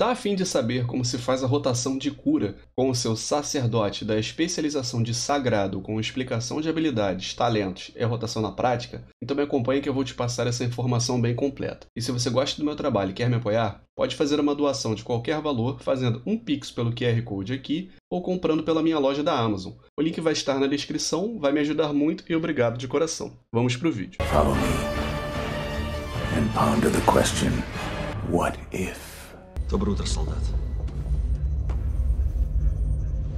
Tá a fim de saber como se faz a rotação de cura com o seu sacerdote da especialização de sagrado com explicação de habilidades, talentos e rotação na prática? Então me acompanhe que eu vou te passar essa informação bem completa. E se você gosta do meu trabalho e quer me apoiar, pode fazer uma doação de qualquer valor fazendo um Pix pelo QR Code aqui ou comprando pela minha loja da Amazon. O link vai estar na descrição, vai me ajudar muito e obrigado de coração. Vamos pro vídeo. Follow me and ponder the question what if? Доброе утро, солдат.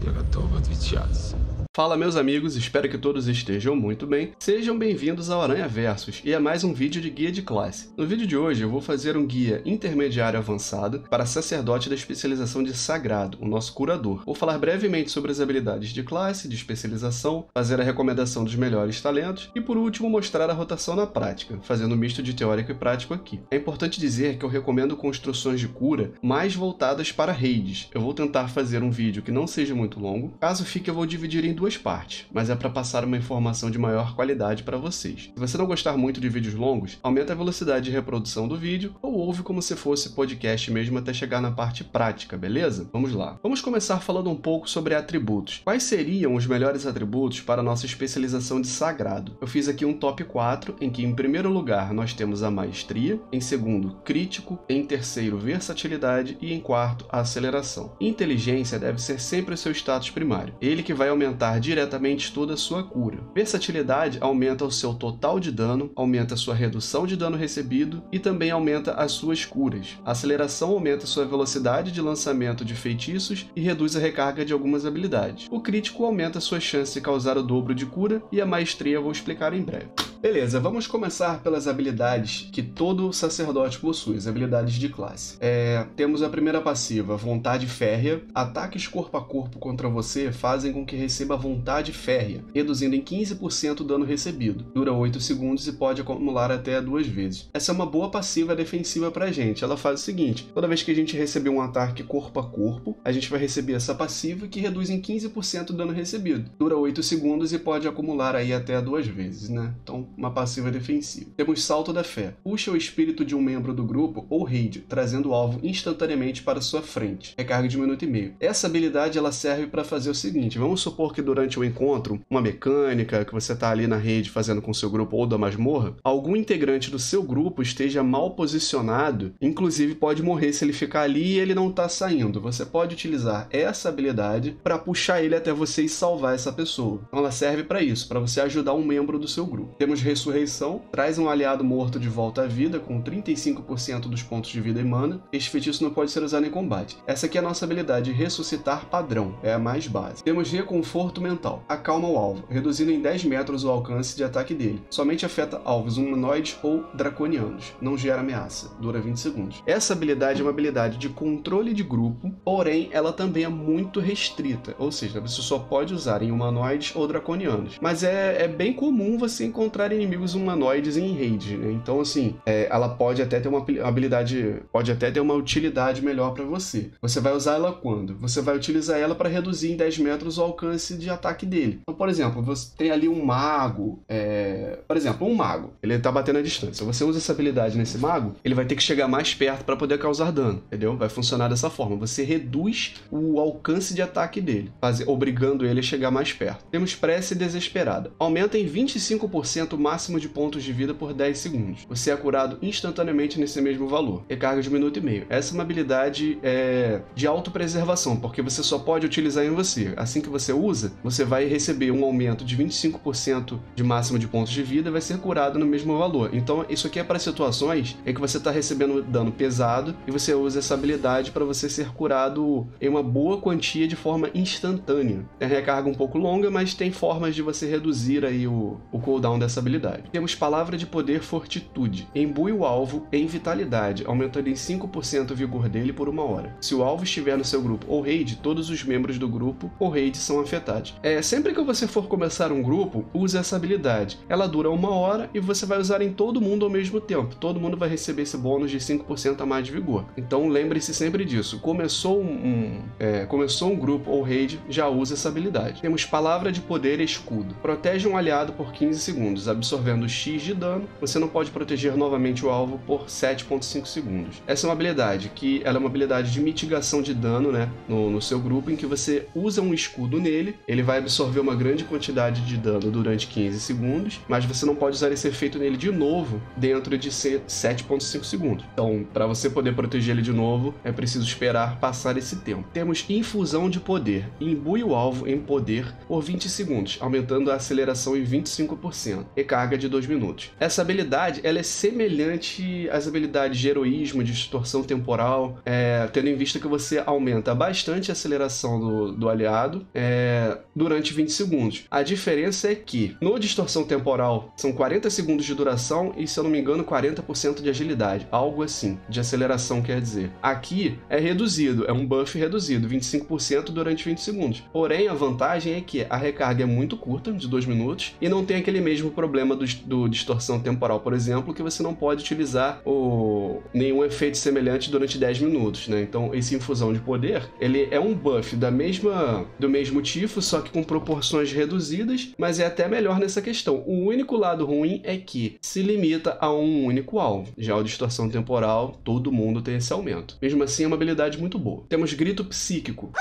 Я готов отвечать. Fala meus amigos, espero que todos estejam muito bem. Sejam bem-vindos ao Aranha Versus e a mais um vídeo de guia de classe. No vídeo de hoje eu vou fazer um guia intermediário avançado para sacerdote da especialização de Sagrado, o nosso curador. Vou falar brevemente sobre as habilidades de classe, de especialização, fazer a recomendação dos melhores talentos e por último mostrar a rotação na prática, fazendo um misto de teórico e prático aqui. É importante dizer que eu recomendo construções de cura mais voltadas para raids. Eu vou tentar fazer um vídeo que não seja muito longo. Caso fique eu vou dividir em duas partes, mas é para passar uma informação de maior qualidade para vocês. Se você não gostar muito de vídeos longos, aumenta a velocidade de reprodução do vídeo ou ouve como se fosse podcast mesmo até chegar na parte prática, beleza? Vamos lá. Vamos começar falando um pouco sobre atributos. Quais seriam os melhores atributos para a nossa especialização de sagrado? Eu fiz aqui um top 4 em que em primeiro lugar nós temos a maestria, em segundo crítico, em terceiro versatilidade e em quarto a aceleração. Inteligência deve ser sempre o seu status primário. Ele que vai aumentar diretamente toda a sua cura. Versatilidade aumenta o seu total de dano, aumenta a sua redução de dano recebido e também aumenta as suas curas. Aceleração aumenta sua velocidade de lançamento de feitiços e reduz a recarga de algumas habilidades. O crítico aumenta suas chances de causar o dobro de cura e a maestria eu vou explicar em breve. Beleza, vamos começar pelas habilidades que todo sacerdote possui, as habilidades de classe. É, temos a primeira passiva, Vontade Férrea. Ataques corpo a corpo contra você fazem com que receba Vontade Férrea, reduzindo em 15% o dano recebido. Dura 8 segundos e pode acumular até duas vezes. Essa é uma boa passiva defensiva pra gente. Ela faz o seguinte: toda vez que a gente receber um ataque corpo a corpo, a gente vai receber essa passiva que reduz em 15% o dano recebido. Dura 8 segundos e pode acumular aí até duas vezes, né? Então uma passiva defensiva. Temos Salto da Fé. Puxa o espírito de um membro do grupo ou raid, trazendo o alvo instantaneamente para sua frente. Recarga de um minuto e meio. Essa habilidade ela serve para fazer o seguinte: vamos supor que durante o encontro, uma mecânica que você está ali na rede fazendo com seu grupo ou da masmorra, algum integrante do seu grupo esteja mal posicionado, inclusive pode morrer se ele ficar ali e ele não está saindo. Você pode utilizar essa habilidade para puxar ele até você e salvar essa pessoa. Então ela serve para isso, para você ajudar um membro do seu grupo. Temos Ressurreição, traz um aliado morto de volta à vida com 35% dos pontos de vida e mana. Este feitiço não pode ser usado em combate. Essa aqui é a nossa habilidade Ressuscitar Padrão, é a mais básica. Temos Reconforto Mental, acalma o alvo, reduzindo em 10 metros o alcance de ataque dele. Somente afeta alvos humanoides ou draconianos, não gera ameaça, dura 20 segundos. Essa habilidade é uma habilidade de controle de grupo, porém ela também é muito restrita, ou seja, você só pode usar em humanoides ou draconianos. Mas é, é bem comum você encontrar inimigos humanoides em raid, né? Então, assim, é, ela pode até ter uma habilidade, pode até ter uma utilidade melhor para você. Você vai usar ela quando? Você vai utilizar ela para reduzir em 10 metros o alcance de ataque dele. Então, por exemplo, você tem ali um mago, é... por exemplo, um mago, ele tá batendo a distância. Você usa essa habilidade nesse mago, ele vai ter que chegar mais perto para poder causar dano, entendeu? Vai funcionar dessa forma. Você reduz o alcance de ataque dele, obrigando ele a chegar mais perto. Temos prece desesperada. Aumenta em 25% o máximo de pontos de vida por 10 segundos. Você é curado instantaneamente nesse mesmo valor. Recarga de um minuto e meio. Essa é uma habilidade é, de autopreservação, porque você só pode utilizar em você. Assim que você usa, você vai receber um aumento de 25% de máximo de pontos de vida e vai ser curado no mesmo valor. Então, isso aqui é para situações em que você está recebendo dano pesado e você usa essa habilidade para você ser curado em uma boa quantia de forma instantânea. É recarga um pouco longa, mas tem formas de você reduzir aí o, o cooldown dessa habilidade Temos Palavra de Poder Fortitude. Embui o alvo em vitalidade, aumentando em 5% o vigor dele por uma hora. Se o alvo estiver no seu grupo ou raid, todos os membros do grupo ou raid são afetados. É, sempre que você for começar um grupo, use essa habilidade. Ela dura uma hora e você vai usar em todo mundo ao mesmo tempo. Todo mundo vai receber esse bônus de 5% a mais de vigor. Então lembre-se sempre disso. Começou um, é, começou um grupo ou raid, já use essa habilidade. Temos Palavra de Poder Escudo. Protege um aliado por 15 segundos absorvendo X de dano, você não pode proteger novamente o alvo por 7.5 segundos. Essa é uma habilidade que ela é uma habilidade de mitigação de dano, né, no, no seu grupo, em que você usa um escudo nele, ele vai absorver uma grande quantidade de dano durante 15 segundos, mas você não pode usar esse efeito nele de novo dentro de 7.5 segundos. Então, para você poder proteger ele de novo, é preciso esperar passar esse tempo. Temos infusão de poder. Imbui o alvo em poder por 20 segundos, aumentando a aceleração em 25%. Recarga de 2 minutos. Essa habilidade ela é semelhante às habilidades de heroísmo, de distorção temporal, é, tendo em vista que você aumenta bastante a aceleração do, do aliado é, durante 20 segundos. A diferença é que no distorção temporal são 40 segundos de duração e, se eu não me engano, 40% de agilidade, algo assim, de aceleração quer dizer. Aqui é reduzido, é um buff reduzido, 25% durante 20 segundos. Porém, a vantagem é que a recarga é muito curta, de 2 minutos, e não tem aquele mesmo problema do, do distorção temporal, por exemplo, que você não pode utilizar o, nenhum efeito semelhante durante 10 minutos, né? Então, esse infusão de poder, ele é um buff da mesma do mesmo tifo, só que com proporções reduzidas, mas é até melhor nessa questão. O único lado ruim é que se limita a um único alvo. Já o distorção temporal, todo mundo tem esse aumento. Mesmo assim, é uma habilidade muito boa. Temos grito psíquico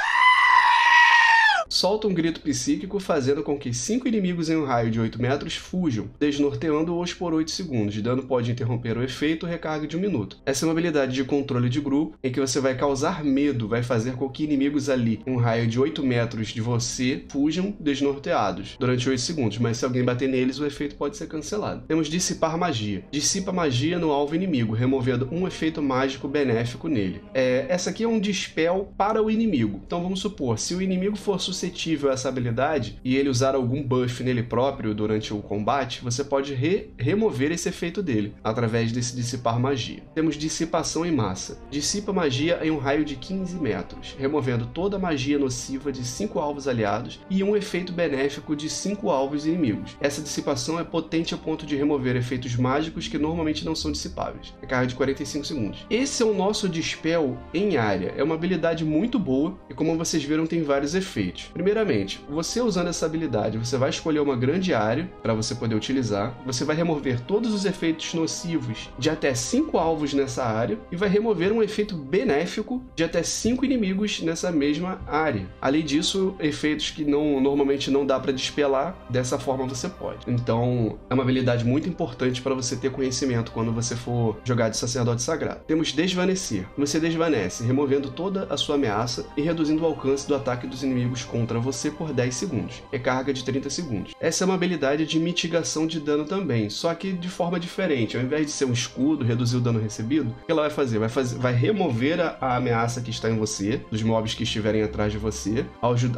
solta um grito psíquico fazendo com que cinco inimigos em um raio de 8 metros fujam, desnorteando-os por 8 segundos. De dano pode interromper o efeito recarga de um minuto. Essa é uma habilidade de controle de grupo em que você vai causar medo, vai fazer com que inimigos ali em um raio de 8 metros de você fujam desnorteados durante 8 segundos, mas se alguém bater neles, o efeito pode ser cancelado. Temos dissipar magia. Dissipa magia no alvo inimigo, removendo um efeito mágico benéfico nele. É, essa aqui é um dispel para o inimigo. Então vamos supor, se o inimigo for suscetível a essa habilidade e ele usar algum buff nele próprio durante o combate, você pode re remover esse efeito dele através desse dissipar magia. Temos dissipação em massa. Dissipa magia em um raio de 15 metros, removendo toda a magia nociva de 5 alvos aliados e um efeito benéfico de 5 alvos inimigos. Essa dissipação é potente a ponto de remover efeitos mágicos que normalmente não são dissipáveis. Recarga de 45 segundos. Esse é o nosso Dispel em área. É uma habilidade muito boa e como vocês viram tem vários efeitos. Primeiramente, você usando essa habilidade, você vai escolher uma grande área para você poder utilizar. Você vai remover todos os efeitos nocivos de até 5 alvos nessa área e vai remover um efeito benéfico de até 5 inimigos nessa mesma área. Além disso, efeitos que não normalmente não dá para despelar, dessa forma você pode. Então, é uma habilidade muito importante para você ter conhecimento quando você for jogar de sacerdote sagrado. Temos desvanecer. Você desvanece, removendo toda a sua ameaça e reduzindo o alcance do ataque dos inimigos com contra você por 10 segundos, recarga de 30 segundos. Essa é uma habilidade de mitigação de dano também, só que de forma diferente. Ao invés de ser um escudo, reduzir o dano recebido, o que ela vai fazer? Vai, fazer, vai remover a, a ameaça que está em você, dos mobs que estiverem atrás de você,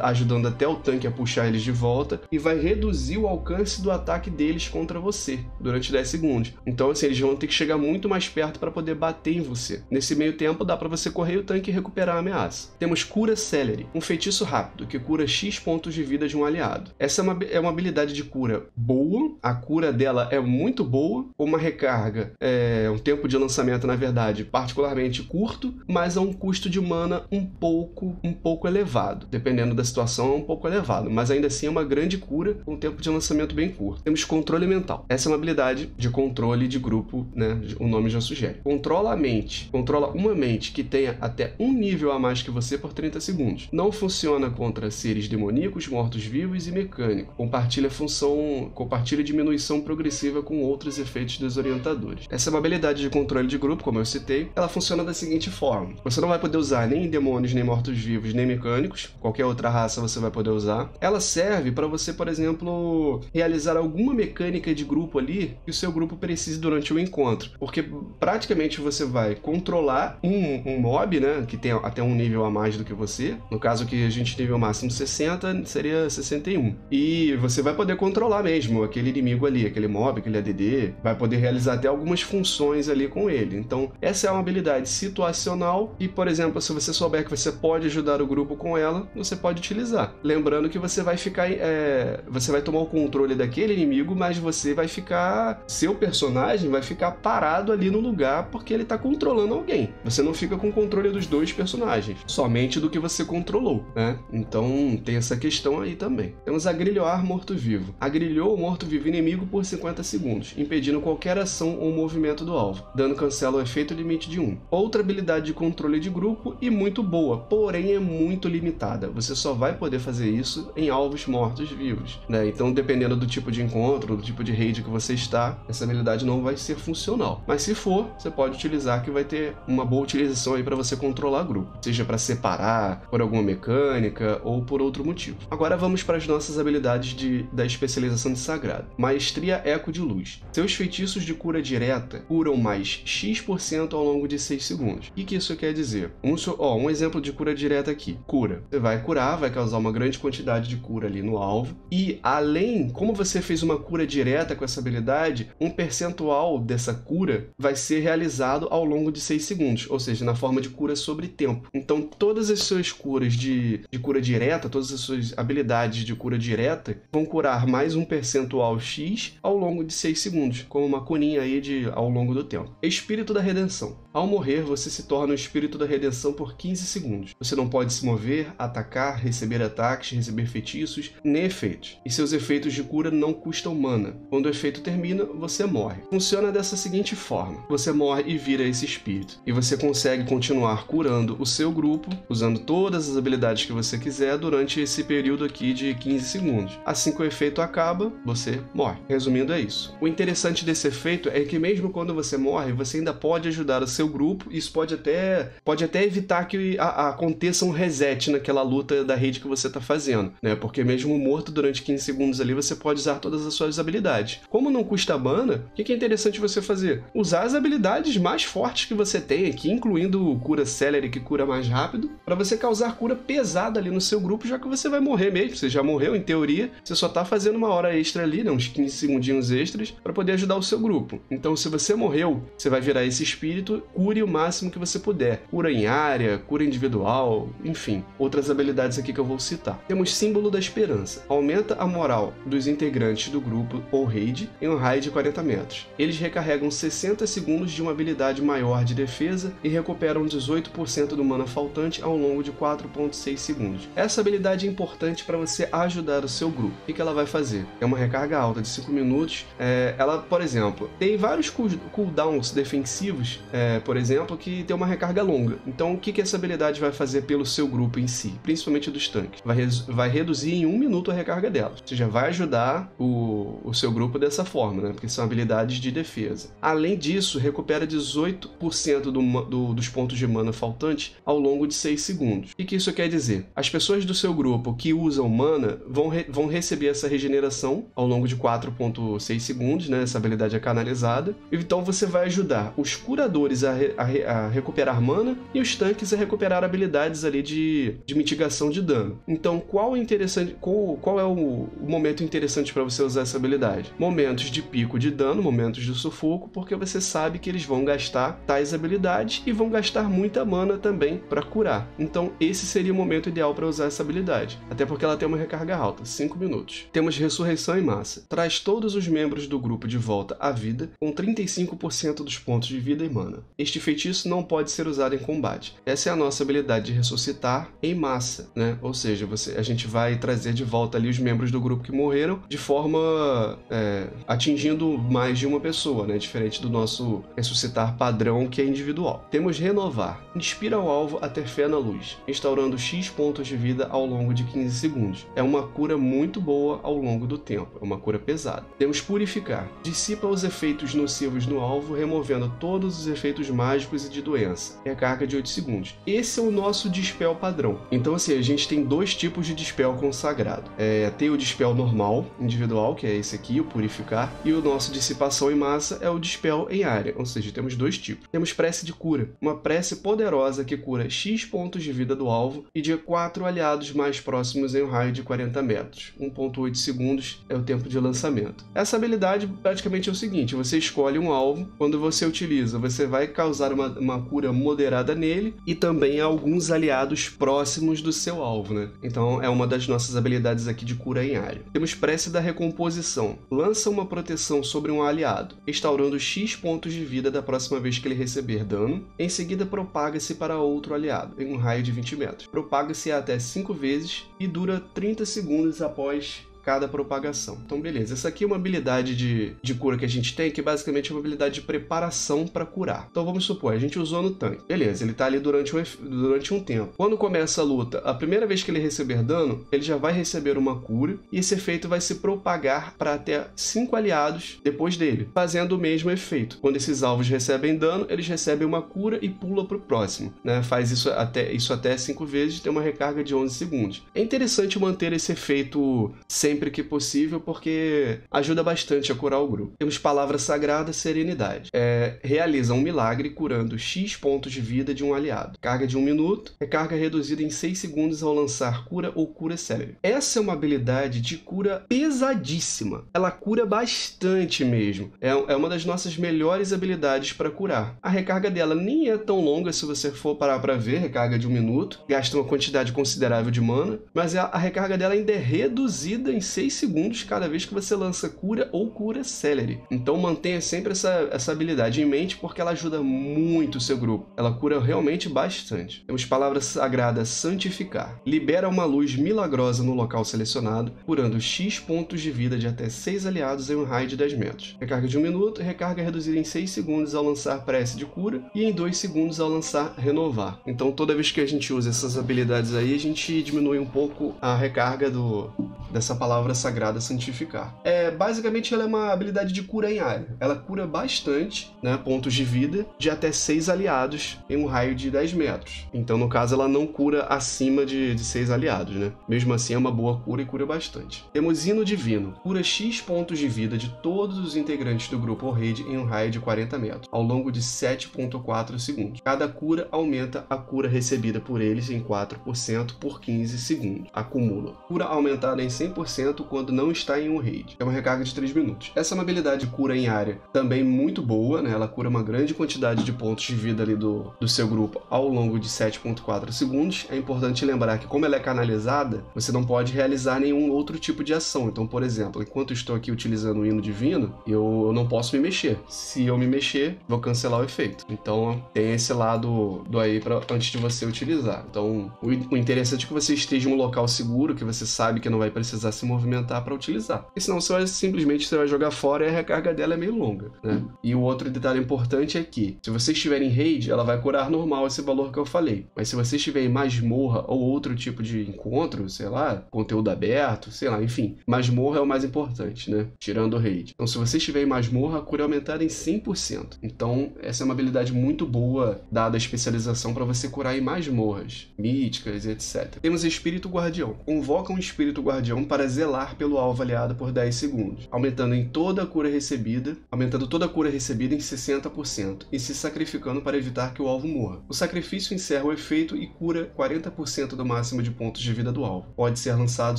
ajudando até o tanque a puxar eles de volta, e vai reduzir o alcance do ataque deles contra você durante 10 segundos. Então, assim, eles vão ter que chegar muito mais perto para poder bater em você. Nesse meio tempo, dá para você correr o tanque e recuperar a ameaça. Temos Cura Celery, um feitiço rápido que cura cura X pontos de vida de um aliado. Essa é uma, é uma habilidade de cura boa, a cura dela é muito boa, uma recarga, é, um tempo de lançamento, na verdade, particularmente curto, mas a um custo de mana um pouco, um pouco elevado. Dependendo da situação, é um pouco elevado, mas ainda assim é uma grande cura com um tempo de lançamento bem curto. Temos controle mental. Essa é uma habilidade de controle de grupo, né? O nome já sugere. Controla a mente. Controla uma mente que tenha até um nível a mais que você por 30 segundos. Não funciona contra seres demoníacos, mortos-vivos e mecânicos. Compartilha função, compartilha diminuição progressiva com outros efeitos desorientadores. Essa é uma habilidade de controle de grupo, como eu citei. Ela funciona da seguinte forma: você não vai poder usar nem demônios, nem mortos-vivos, nem mecânicos. Qualquer outra raça você vai poder usar. Ela serve para você, por exemplo, realizar alguma mecânica de grupo ali que o seu grupo precise durante o encontro, porque praticamente você vai controlar um, um mob, né, que tem até um nível a mais do que você. No caso que a gente nível máximo 60 seria 61. E você vai poder controlar mesmo aquele inimigo ali, aquele mob, aquele ADD, vai poder realizar até algumas funções ali com ele. Então, essa é uma habilidade situacional e, por exemplo, se você souber que você pode ajudar o grupo com ela, você pode utilizar. Lembrando que você vai ficar, é, você vai tomar o controle daquele inimigo, mas você vai ficar, seu personagem vai ficar parado ali no lugar porque ele está controlando alguém. Você não fica com o controle dos dois personagens, somente do que você controlou, né? Então Então tem essa questão aí também. Temos agrilhoar morto-vivo. Agrilhou o morto-vivo inimigo por 50 segundos, impedindo qualquer ação ou movimento do alvo. Dano cancela o efeito limite de 1. Outra habilidade de controle de grupo e muito boa, porém é muito limitada. Você só vai poder fazer isso em alvos mortos-vivos. Né? Então, dependendo do tipo de encontro, do tipo de raid que você está, essa habilidade não vai ser funcional. Mas se for, você pode utilizar que vai ter uma boa utilização aí para você controlar grupo, seja para separar por alguma mecânica ou por outro motivo. Agora vamos para as nossas habilidades de, da especialização de sagrado. Maestria Eco de Luz. Seus feitiços de cura direta curam mais X% ao longo de 6 segundos. O que, que isso quer dizer? Um, ó, um exemplo de cura direta aqui. Cura. Você vai curar, vai causar uma grande quantidade de cura ali no alvo. E além, como você fez uma cura direta com essa habilidade, um percentual dessa cura vai ser realizado ao longo de 6 segundos, ou seja, na forma de cura sobre tempo. Então, todas as suas curas de, de cura direta, todas as suas habilidades de cura direta, vão curar mais um percentual X ao longo de 6 segundos, como uma cuninha aí de ao longo do tempo. Espírito da Redenção. Ao morrer, você se torna o Espírito da Redenção por 15 segundos. Você não pode se mover, atacar, receber ataques, receber feitiços, nem efeitos. E seus efeitos de cura não custam mana. Quando o efeito termina, você morre. Funciona dessa seguinte forma: você morre e vira esse espírito. E você consegue continuar curando o seu grupo, usando todas as habilidades que você quiser durante esse período aqui de 15 segundos. Assim que o efeito acaba, você morre. Resumindo, é isso. O interessante desse efeito é que mesmo quando você morre, você ainda pode ajudar o seu grupo. Isso pode até, pode até evitar que a, a, aconteça um reset naquela luta da rede que você está fazendo, né? Porque mesmo morto durante 15 segundos ali, você pode usar todas as suas habilidades. Como não custa mana, o que, que é interessante você fazer? Usar as habilidades mais fortes que você tem aqui, incluindo cura celery que cura mais rápido, para você causar cura pesada ali no seu grupo, já que você vai morrer mesmo. Você já morreu, em teoria, você só tá fazendo uma hora extra ali, né? Uns 15 segundinhos extras, para poder ajudar o seu grupo. Então, se você morreu, você vai virar esse espírito, cure o máximo que você puder. Cura em área, cura individual, enfim, outras habilidades aqui que eu vou citar. Temos símbolo da esperança. Aumenta a moral dos integrantes do grupo ou raid em um raio de 40 metros. Eles recarregam 60 segundos de uma habilidade maior de defesa e recuperam 18% do mana faltante ao longo de 4.6 segundos. Essa habilidade importante para você ajudar o seu grupo. O que ela vai fazer? É uma recarga alta de 5 minutos. É, ela, por exemplo, tem vários cooldowns defensivos, é, por exemplo, que tem uma recarga longa. Então, o que, que essa habilidade vai fazer pelo seu grupo em si, principalmente dos tanques? Vai, vai reduzir em um minuto a recarga delas. Ou seja, vai ajudar o, o seu grupo dessa forma, né? Porque são habilidades de defesa. Além disso, recupera 18% do, do, dos pontos de mana faltantes ao longo de 6 segundos. O que, que isso quer dizer? As pessoas do seu grupo que usam mana vão, re, vão receber essa regeneração ao longo de 4.6 segundos, né? Essa habilidade é canalizada. Então você vai ajudar os curadores a, re, a, a recuperar mana e os tanques a recuperar habilidades ali de, de mitigação de dano. Então, qual, interessante, qual, qual é o, o momento interessante para você usar essa habilidade? Momentos de pico de dano, momentos de sufoco, porque você sabe que eles vão gastar tais habilidades e vão gastar muita mana também para curar. Então, esse seria o momento ideal para usar essa habilidade, até porque ela tem uma recarga alta, 5 minutos. Temos ressurreição em massa. Traz todos os membros do grupo de volta à vida com 35% dos pontos de vida e mana. Este feitiço não pode ser usado em combate. Essa é a nossa habilidade de ressuscitar em massa, né? Ou seja, você, a gente vai trazer de volta ali os membros do grupo que morreram de forma é, atingindo mais de uma pessoa, né? Diferente do nosso ressuscitar padrão que é individual. Temos renovar. Inspira o alvo a ter fé na luz, instaurando X pontos de vida ao longo de 15 segundos. É uma cura muito boa ao longo do tempo, é uma cura pesada. Temos purificar. Dissipa os efeitos nocivos no alvo, removendo todos os efeitos mágicos e de doença. Recarga de 8 segundos. Esse é o nosso dispel padrão. Então, assim, a gente tem dois tipos de dispel consagrado. É, tem o dispel normal, individual, que é esse aqui, o purificar, e o nosso dissipação em massa é o dispel em área, ou seja, temos dois tipos. Temos prece de cura, uma prece poderosa que cura X pontos de vida do alvo e de 4 aliados mais próximos em um raio de 40 metros. 1.8 segundos é o tempo de lançamento. Essa habilidade praticamente é o seguinte: você escolhe um alvo, quando você utiliza, você vai causar uma, uma cura moderada nele e também alguns aliados próximos do seu alvo, né? Então é uma das nossas habilidades aqui de cura em área. Temos prece da recomposição. Lança uma proteção sobre um aliado, restaurando X pontos de vida da próxima vez que ele receber dano. Em seguida, propaga-se para outro aliado, em um raio de 20 metros. Propaga-se até 5 5 vezes e dura 30 segundos após cada propagação. Então, beleza. Essa aqui é uma habilidade de, de cura que a gente tem, que basicamente é uma habilidade de preparação para curar. Então, vamos supor, a gente usou no tanque. Beleza, ele tá ali durante um, durante um tempo. Quando começa a luta, a primeira vez que ele receber dano, ele já vai receber uma cura e esse efeito vai se propagar para até 5 aliados depois dele, fazendo o mesmo efeito. Quando esses alvos recebem dano, eles recebem uma cura e pula pro próximo, né? Faz isso até isso até 5 vezes, tem uma recarga de 11 segundos. É interessante manter esse efeito sem sempre que possível, porque ajuda bastante a curar o grupo. Temos palavra sagrada, serenidade. É, realiza um milagre curando X pontos de vida de um aliado. Carga de um minuto, recarga reduzida em 6 segundos ao lançar cura ou cura célebre. Essa é uma habilidade de cura pesadíssima. Ela cura bastante mesmo. É, é uma das nossas melhores habilidades para curar. A recarga dela nem é tão longa se você for parar para ver, recarga de um minuto, gasta uma quantidade considerável de mana, mas a, a recarga dela ainda é reduzida em 6 segundos cada vez que você lança cura ou cura celery. Então mantenha sempre essa, essa habilidade em mente porque ela ajuda muito o seu grupo. Ela cura realmente bastante. Temos palavra sagrada santificar. Libera uma luz milagrosa no local selecionado, curando X pontos de vida de até 6 aliados em um raio de 10 metros. Recarga de 1 minuto, recarga reduzida em 6 segundos ao lançar prece de cura e em 2 segundos ao lançar renovar. Então toda vez que a gente usa essas habilidades aí, a gente diminui um pouco a recarga do, dessa palavra palavra sagrada santificar. É, basicamente ela é uma habilidade de cura em área. Ela cura bastante, né, pontos de vida de até 6 aliados em um raio de 10 metros. Então, no caso, ela não cura acima de, de 6 aliados, né? Mesmo assim, é uma boa cura e cura bastante. Temos Hino Divino. Cura X pontos de vida de todos os integrantes do grupo ou rede em um raio de 40 metros, ao longo de 7.4 segundos. Cada cura aumenta a cura recebida por eles em 4% por 15 segundos. Acumula. Cura aumentada em 100% quando não está em um raid. É uma recarga de 3 minutos. Essa é habilidade de cura em área também muito boa, né? Ela cura uma grande quantidade de pontos de vida ali do, do seu grupo ao longo de 7.4 segundos. É importante lembrar que como ela é canalizada, você não pode realizar nenhum outro tipo de ação. Então, por exemplo, enquanto estou aqui utilizando o hino divino, eu, eu não posso me mexer. Se eu me mexer, vou cancelar o efeito. Então, tem esse lado do aí para antes de você utilizar. Então, o, o interessante é que você esteja em um local seguro, que você sabe que não vai precisar se movimentar para utilizar. Porque senão você vai, simplesmente você vai jogar fora e a recarga dela é meio longa, né? E o outro detalhe importante é que, se você estiver em raid, ela vai curar normal esse valor que eu falei. Mas se você estiver em masmorra ou outro tipo de encontro, sei lá, conteúdo aberto, sei lá, enfim, masmorra é o mais importante, né? Tirando o raid. Então, se você estiver em masmorra, a cura é aumentada em 100%. Então, essa é uma habilidade muito boa, dada a especialização para você curar em masmorras, míticas etc. Temos Espírito Guardião. Convoca um Espírito Guardião para zelar pelo alvo aliado por 10 segundos, aumentando em toda a cura recebida, aumentando toda a cura recebida em 60% e se sacrificando para evitar que o alvo morra. O sacrifício encerra o efeito e cura 40% do máximo de pontos de vida do alvo. Pode ser lançado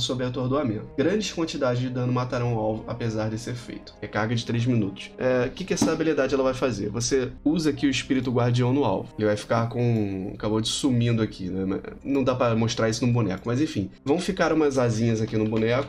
sob atordoamento. Grandes quantidades de dano matarão o alvo apesar desse efeito. Recarga de 3 minutos. É, o é, que, que essa habilidade ela vai fazer? Você usa aqui o espírito guardião no alvo. Ele vai ficar com. acabou de sumindo aqui, né? Não dá para mostrar isso no boneco, mas enfim. Vão ficar umas asinhas aqui no boneco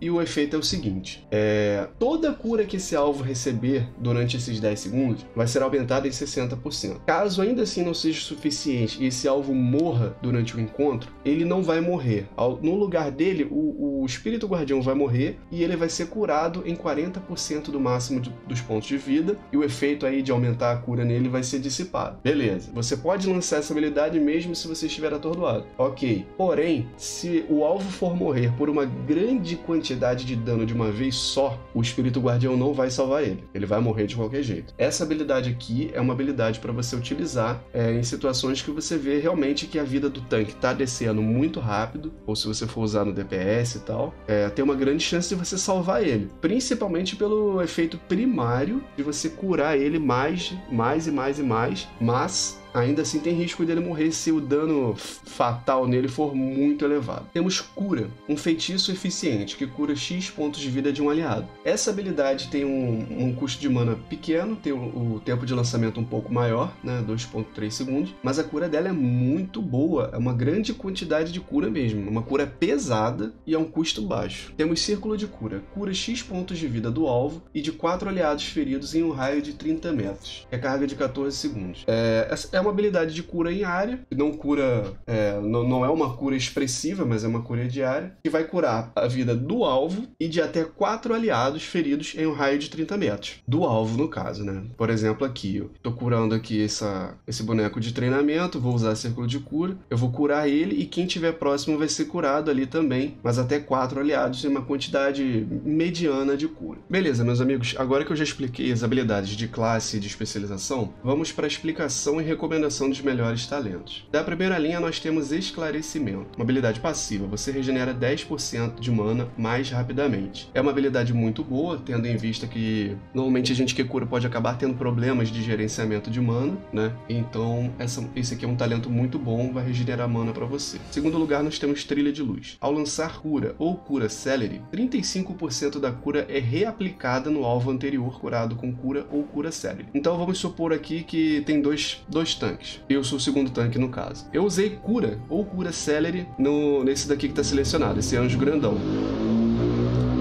e o efeito é o seguinte: é, toda cura que esse alvo receber durante esses 10 segundos vai ser aumentada em 60%. Caso ainda assim não seja suficiente e esse alvo morra durante o encontro, ele não vai morrer. No lugar dele, o, o espírito guardião vai morrer e ele vai ser curado em 40% do máximo de, dos pontos de vida e o efeito aí de aumentar a cura nele vai ser dissipado. Beleza. Você pode lançar essa habilidade mesmo se você estiver atordoado. Ok. Porém, se o alvo for morrer por uma grande quantidade quantidade de dano de uma vez só, o espírito guardião não vai salvar ele. Ele vai morrer de qualquer jeito. Essa habilidade aqui é uma habilidade para você utilizar é, em situações que você vê realmente que a vida do tanque tá descendo muito rápido, ou se você for usar no DPS e tal, é, tem uma grande chance de você salvar ele. Principalmente pelo efeito primário de você curar ele mais, mais e mais e mais, mas Ainda assim, tem risco dele morrer se o dano fatal nele for muito elevado. Temos Cura, um feitiço eficiente que cura X pontos de vida de um aliado. Essa habilidade tem um, um custo de mana pequeno, tem o, o, tempo de lançamento um pouco maior, né, 2.3 segundos, mas a cura dela é muito boa, é uma grande quantidade de cura mesmo, uma cura pesada e é um custo baixo. Temos Círculo de Cura, cura X pontos de vida do alvo e de 4 aliados feridos em um raio de 30 metros. Recarga de 14 segundos. É, É uma habilidade de cura em área, não cura, é, não, não é uma cura expressiva, mas é uma cura diária, que vai curar a vida do alvo e de até quatro aliados feridos em um raio de 30 metros. Do alvo, no caso, né? Por exemplo, aqui, eu tô curando aqui essa, esse boneco de treinamento, vou usar círculo de cura, eu vou curar ele e quem tiver próximo vai ser curado ali também, mas até quatro aliados em uma quantidade mediana de cura. Beleza, meus amigos, agora que eu já expliquei as habilidades de classe e de especialização, vamos para a explicação e recomendação dos melhores talentos. Da primeira linha nós temos Esclarecimento, uma habilidade passiva, você regenera 10% de mana mais rapidamente. É uma habilidade muito boa, tendo em vista que normalmente a gente que cura pode acabar tendo problemas de gerenciamento de mana, né? Então essa, esse aqui é um talento muito bom, vai regenerar mana para você. Em segundo lugar nós temos Trilha de Luz. Ao lançar cura ou cura Celery, 35% da cura é reaplicada no alvo anterior curado com cura ou cura Celery. Então vamos supor aqui que tem dois, dois tanques. Eu sou o segundo tanque no caso. Eu usei cura ou cura Celery no, nesse daqui que está selecionado, esse anjo grandão.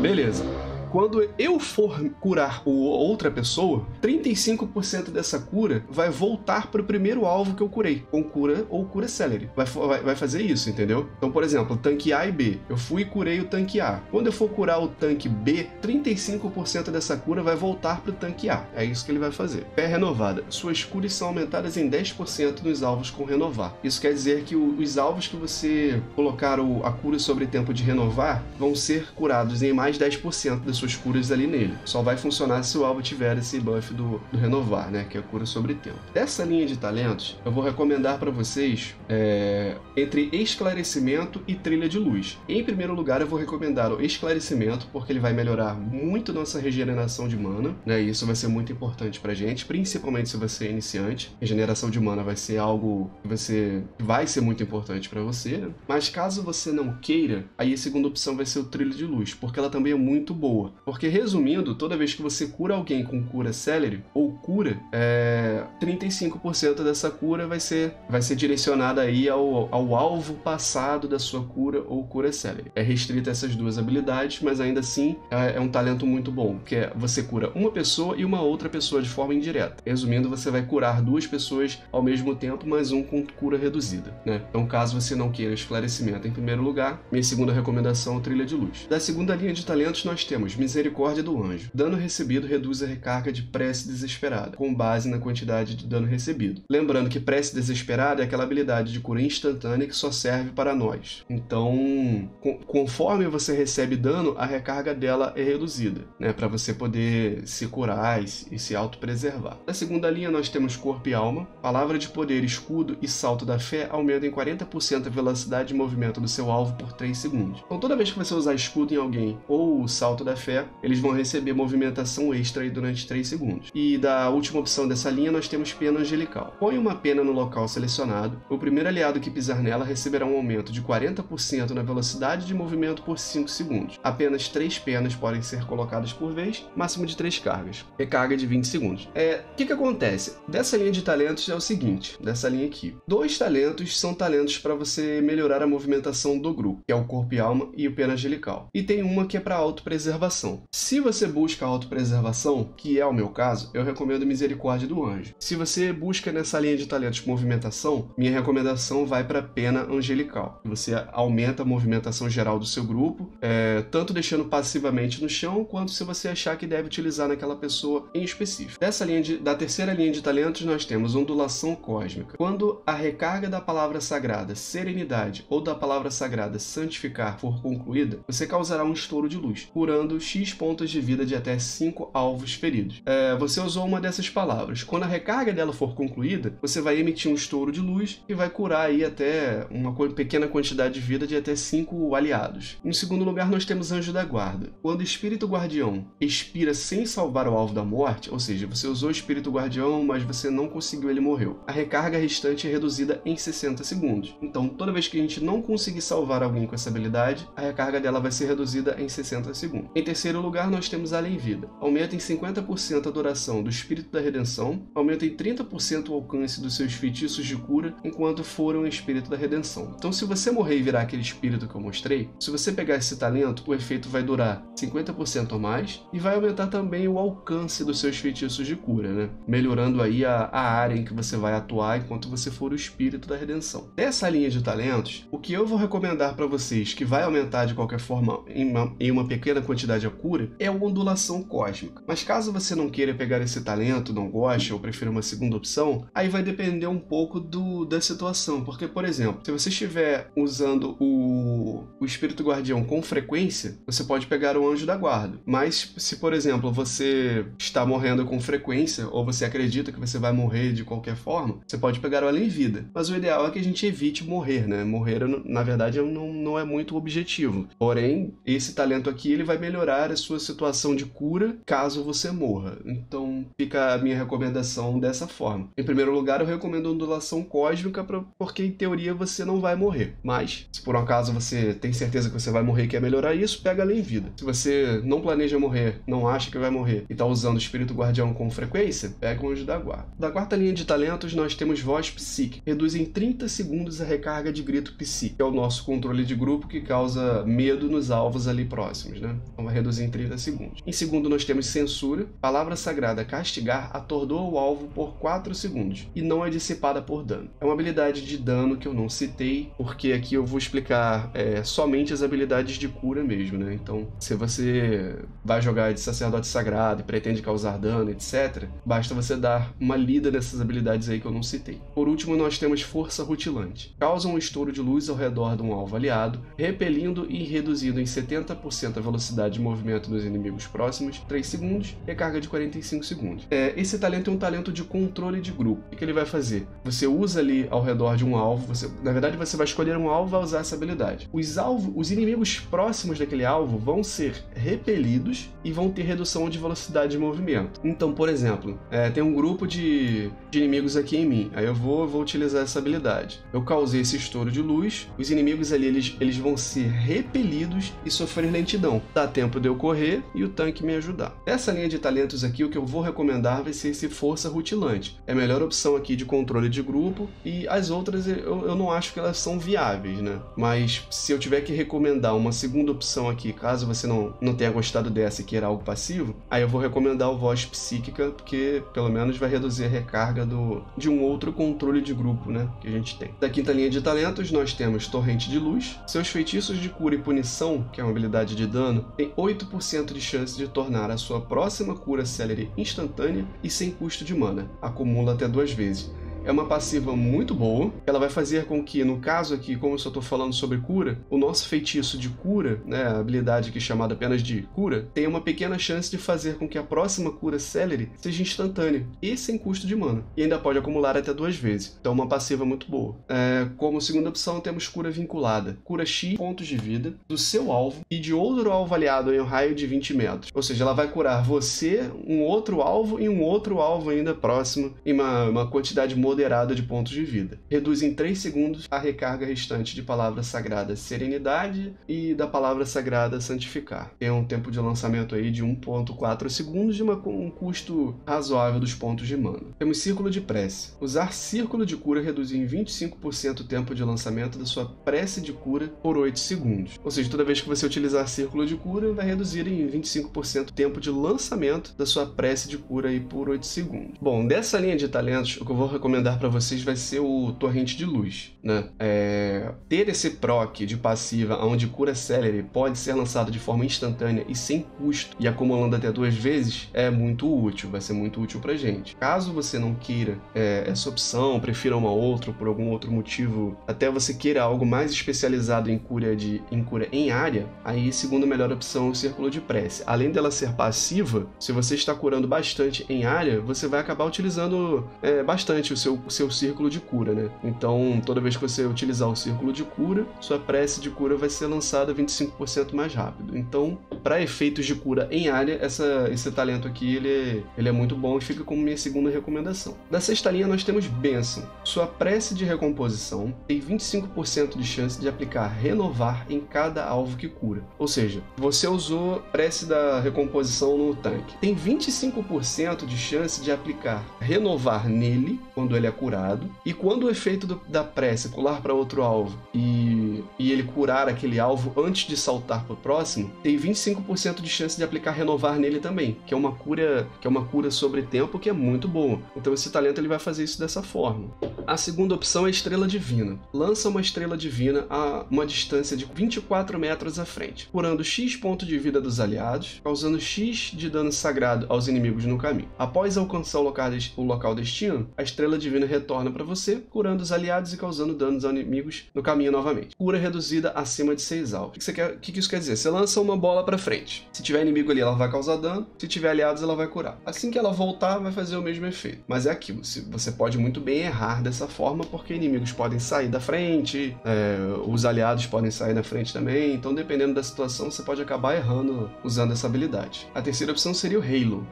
Beleza. Quando eu for curar outra pessoa, 35% dessa cura vai voltar para o primeiro alvo que eu curei, com cura ou cura celery. Vai, vai, vai, fazer isso, entendeu? Então, por exemplo, tanque A e B. Eu fui e curei o tanque A. Quando eu for curar o tanque B, 35% dessa cura vai voltar para o tanque A. É isso que ele vai fazer. Fé renovada. Suas curas são aumentadas em 10% nos alvos com renovar. Isso quer dizer que os alvos que você colocar a cura sobre tempo de renovar vão ser curados em mais 10% das suas curas ali nele. Só vai funcionar se o alvo tiver esse buff do, do renovar, né? Que é a cura sobre tempo. Dessa linha de talentos, eu vou recomendar para vocês é, entre esclarecimento e trilha de luz. Em primeiro lugar, eu vou recomendar o esclarecimento, porque ele vai melhorar muito nossa regeneração de mana, né? E isso vai ser muito importante pra gente, principalmente se você é iniciante. Regeneração de mana vai ser algo que você vai ser muito importante para você, né? Mas caso você não queira, aí a segunda opção vai ser o trilha de luz, porque ela também é muito boa. Porque, resumindo, toda vez que você cura alguém com cura celery ou cura, é, 35% dessa cura vai ser, vai ser direcionada aí ao, ao alvo passado da sua cura ou cura celery. É restrita essas duas habilidades, mas ainda assim é, é um talento muito bom, que é você cura uma pessoa e uma outra pessoa de forma indireta. Resumindo, você vai curar duas pessoas ao mesmo tempo, mas um com cura reduzida. Né? Então, caso você não queira esclarecimento em primeiro lugar, minha segunda recomendação é trilha de luz. Da segunda linha de talentos, nós temos misericórdia do anjo. Dano recebido reduz a recarga de prece desesperada, com base na quantidade de dano recebido. Lembrando que prece desesperada é aquela habilidade de cura instantânea que só serve para nós. Então, conforme você recebe dano, a recarga dela é reduzida, né, para você poder se curar e, se autopreservar. Na segunda linha nós temos corpo e alma. Palavra de poder, escudo e salto da fé aumentam em 40% a velocidade de movimento do seu alvo por 3 segundos. Então, toda vez que você usar escudo em alguém ou salto da fé, eles vão receber movimentação extra aí durante 3 segundos. E da última opção dessa linha nós temos pena angelical. Põe uma pena no local selecionado, o primeiro aliado que pisar nela receberá um aumento de 40% na velocidade de movimento por 5 segundos. Apenas 3 penas podem ser colocadas por vez, máximo de 3 cargas. Recarga de 20 segundos. É, o que que acontece? Dessa linha de talentos é o seguinte, dessa linha aqui. Dois talentos são talentos para você melhorar a movimentação do grupo, que é o corpo e alma e o pena angelical. E tem uma que é para autopreservação. Se você busca autopreservação, que é o meu caso, eu recomendo Misericórdia do Anjo. Se você busca nessa linha de talentos movimentação, minha recomendação vai para Pena Angelical. Você aumenta a movimentação geral do seu grupo, é, tanto deixando passivamente no chão, quanto se você achar que deve utilizar naquela pessoa em específico. Dessa linha de, da terceira linha de talentos, nós temos Ondulação Cósmica. Quando a recarga da palavra sagrada Serenidade ou da palavra sagrada Santificar for concluída, você causará um estouro de luz, curando X pontos de vida de até 5 alvos feridos. É, você usou uma dessas palavras. Quando a recarga dela for concluída, você vai emitir um estouro de luz e vai curar aí até uma pequena quantidade de vida de até 5 aliados. Em segundo lugar, nós temos Anjo da Guarda. Quando o Espírito Guardião expira sem salvar o alvo da morte, ou seja, você usou o Espírito Guardião, mas você não conseguiu, ele morreu. A recarga restante é reduzida em 60 segundos. Então, toda vez que a gente não conseguir salvar alguém com essa habilidade, a recarga dela vai ser reduzida em 60 segundos. Em terceiro terceiro lugar, nós temos Além Vida. Aumenta em 50% a duração do Espírito da Redenção, aumenta em 30% o alcance dos seus feitiços de cura enquanto for um Espírito da Redenção. Então, se você morrer e virar aquele espírito que eu mostrei, se você pegar esse talento, o efeito vai durar 50% ou mais e vai aumentar também o alcance dos seus feitiços de cura, né? Melhorando aí a, a área em que você vai atuar enquanto você for o Espírito da Redenção. Dessa linha de talentos, o que eu vou recomendar para vocês, que vai aumentar de qualquer forma em uma, em uma pequena quantidade a cura, é a ondulação cósmica. Mas caso você não queira pegar esse talento, não goste ou prefira uma segunda opção, aí vai depender um pouco do, da situação. Porque, por exemplo, se você estiver usando o, o espírito guardião com frequência, você pode pegar o anjo da guarda. Mas se, por exemplo, você está morrendo com frequência ou você acredita que você vai morrer de qualquer forma, você pode pegar o além-vida. Mas o ideal é que a gente evite morrer, né? Morrer, na verdade, não, não é muito objetivo. Porém, esse talento aqui ele vai melhorar a sua situação de cura caso você morra. Então, fica a minha recomendação dessa forma. Em primeiro lugar, eu recomendo ondulação cósmica pra, porque em teoria você não vai morrer. Mas, se por um acaso você tem certeza que você vai morrer e quer melhorar isso, pega além vida. Se você não planeja morrer, não acha que vai morrer e está usando o espírito guardião com frequência, pega o anjo da guarda. Da quarta linha de talentos, nós temos voz psíquica. Reduz em 30 segundos a recarga de grito psíquico, que é o nosso controle de grupo que causa medo nos alvos ali próximos, né? Então vai reduzir em 30 segundos. Em segundo, nós temos censura. Palavra sagrada castigar atordoa o alvo por 4 segundos e não é dissipada por dano. É uma habilidade de dano que eu não citei, porque aqui eu vou explicar é, somente as habilidades de cura mesmo, né? Então, se você vai jogar de sacerdote sagrado e pretende causar dano, etc., basta você dar uma lida nessas habilidades aí que eu não citei. Por último, nós temos força rutilante. Causa um estouro de luz ao redor de um alvo aliado, repelindo e reduzindo em 70% a velocidade de movimento dos inimigos próximos, 3 segundos, recarga de 45 segundos. É, esse talento é um talento de controle de grupo. O que ele vai fazer? Você usa ali ao redor de um alvo, você, na verdade você vai escolher um alvo e usar essa habilidade. Os, alvo, os inimigos próximos daquele alvo vão ser repelidos e vão ter redução de velocidade de movimento. Então, por exemplo, é, tem um grupo de, de inimigos aqui em mim, aí eu vou, vou utilizar essa habilidade. Eu causei esse estouro de luz, os inimigos ali eles, eles vão ser repelidos e sofrer lentidão. Dá tempo de eu correr e o tanque me ajudar. Essa linha de talentos aqui, o que eu vou recomendar vai ser esse Força Rutilante. É a melhor opção aqui de controle de grupo e as outras eu, eu não acho que elas são viáveis, né? Mas se eu tiver que recomendar uma segunda opção aqui, caso você não, não tenha gostado dessa e queira algo passivo, aí eu vou recomendar o Voz Psíquica, porque pelo menos vai reduzir a recarga do, de um outro controle de grupo, né? Que a gente tem. Da quinta linha de talentos, nós temos Torrente de Luz. Seus feitiços de cura e punição, que é uma habilidade de dano, tem 8% de chance de tornar a sua próxima cura célere instantânea e sem custo de mana. Acumula até duas vezes é uma passiva muito boa. Ela vai fazer com que, no caso aqui, como eu só estou falando sobre cura, o nosso feitiço de cura, né, a habilidade que é chamada apenas de cura, tenha uma pequena chance de fazer com que a próxima cura célere seja instantânea e sem custo de mana. E ainda pode acumular até duas vezes. Então, uma passiva muito boa. É, como segunda opção, temos cura vinculada. Cura X pontos de vida do seu alvo e de outro alvo aliado em um raio de 20 metros. Ou seja, ela vai curar você, um outro alvo e um outro alvo ainda próximo em uma, uma quantidade moderada de pontos de vida. Reduz em 3 segundos a recarga restante de palavra sagrada serenidade e da palavra sagrada santificar. Tem um tempo de lançamento aí de 1.4 segundos de uma, um custo razoável dos pontos de mana. Temos círculo de prece. Usar círculo de cura reduz em 25% o tempo de lançamento da sua prece de cura por 8 segundos. Ou seja, toda vez que você utilizar círculo de cura, vai reduzir em 25% o tempo de lançamento da sua prece de cura aí por 8 segundos. Bom, dessa linha de talentos, o que eu vou recomendar recomendar para vocês vai ser o Torrente de Luz. Né? É... Ter esse proc de passiva onde cura celery pode ser lançado de forma instantânea e sem custo e acumulando até duas vezes é muito útil, vai ser muito útil pra gente. Caso você não queira é, essa opção, prefira uma outra por algum outro motivo, até você queira algo mais especializado em cura, de, em cura em área, aí segunda melhor opção é o Círculo de Prece. Além dela ser passiva, se você está curando bastante em área, você vai acabar utilizando é, bastante o seu seu, seu círculo de cura, né? Então, toda vez que você utilizar o círculo de cura, sua prece de cura vai ser lançada 25% mais rápido. Então, para efeitos de cura em área, essa, esse talento aqui ele ele é muito bom e fica como minha segunda recomendação. Da sexta linha, nós temos Benção. Sua prece de recomposição tem 25% de chance de aplicar renovar em cada alvo que cura. Ou seja, você usou prece da recomposição no tanque. Tem 25% de chance de aplicar renovar nele quando ele é curado. E quando o efeito do, da prece pular para outro alvo e, e ele curar aquele alvo antes de saltar para o próximo, tem 25% de chance de aplicar renovar nele também, que é uma cura, que é uma cura sobre tempo que é muito boa. Então esse talento ele vai fazer isso dessa forma. A segunda opção é estrela divina. Lança uma estrela divina a uma distância de 24 metros à frente, curando X ponto de vida dos aliados, causando X de dano sagrado aos inimigos no caminho. Após alcançar o local, o local destino, a estrela divina retorna para você, curando os aliados e causando danos aos inimigos no caminho novamente. Cura reduzida acima de 6 alvos. O que, quer, o que isso quer dizer? Você lança uma bola para frente. Se tiver inimigo ali, ela vai causar dano. Se tiver aliados, ela vai curar. Assim que ela voltar, vai fazer o mesmo efeito. Mas é aquilo, você pode muito bem errar dessa forma, porque inimigos podem sair da frente, é, os aliados podem sair da frente também. Então, dependendo da situação, você pode acabar errando usando essa habilidade. A terceira opção seria o Halo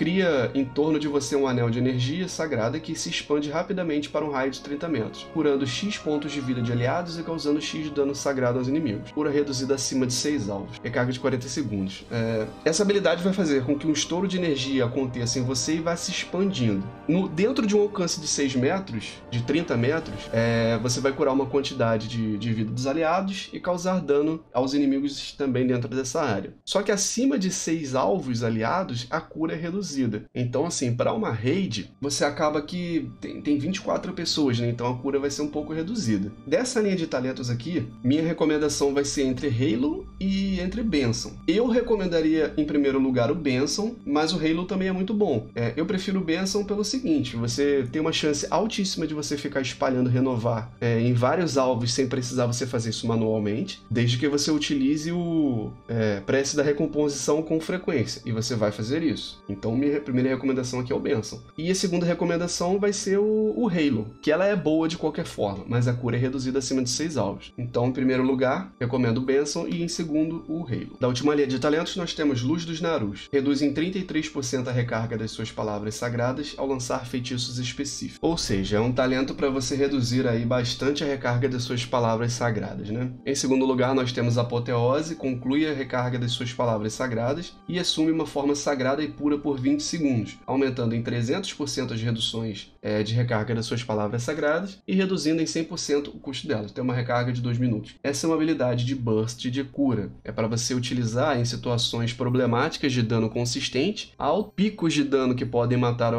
cria em torno de você um anel de energia sagrada que se expande rapidamente para um raio de 30 metros, curando X pontos de vida de aliados e causando X de dano sagrado aos inimigos. Cura reduzida acima de 6 alvos. Recarga de 40 segundos. É... Essa habilidade vai fazer com que um estouro de energia aconteça em você e vá se expandindo. No... Dentro de um alcance de 6 metros, de 30 metros, é... você vai curar uma quantidade de... de vida dos aliados e causar dano aos inimigos também dentro dessa área. Só que acima de 6 alvos aliados, a cura é reduzida reduzida. Então, assim, para uma raid, você acaba que tem, tem 24 pessoas, né? Então a cura vai ser um pouco reduzida. Dessa linha de talentos aqui, minha recomendação vai ser entre Halo e entre Benson. Eu recomendaria, em primeiro lugar, o Benson, mas o Halo também é muito bom. É, eu prefiro o Benson pelo seguinte: você tem uma chance altíssima de você ficar espalhando renovar é, em vários alvos sem precisar você fazer isso manualmente, desde que você utilize o é, prece da recomposição com frequência. E você vai fazer isso. Então, minha primeira recomendação aqui é o Benson. E a segunda recomendação vai ser o, o Halo, que ela é boa de qualquer forma, mas a cura é reduzida acima de 6 alvos. Então, em primeiro lugar, recomendo o Benson e em segundo, o Halo. Da última linha de talentos, nós temos Luz dos Narus. Reduz em 33% a recarga das suas palavras sagradas ao lançar feitiços específicos. Ou seja, é um talento para você reduzir aí bastante a recarga das suas palavras sagradas, né? Em segundo lugar, nós temos Apoteose, conclui a recarga das suas palavras sagradas e assume uma forma sagrada e pura por 20 20 segundos, aumentando em 300% as reduções é, de recarga das suas palavras sagradas e reduzindo em 100% o custo delas. Tem uma recarga de 2 minutos. Essa é uma habilidade de burst de cura. É para você utilizar em situações problemáticas de dano consistente, ao picos de dano que podem matar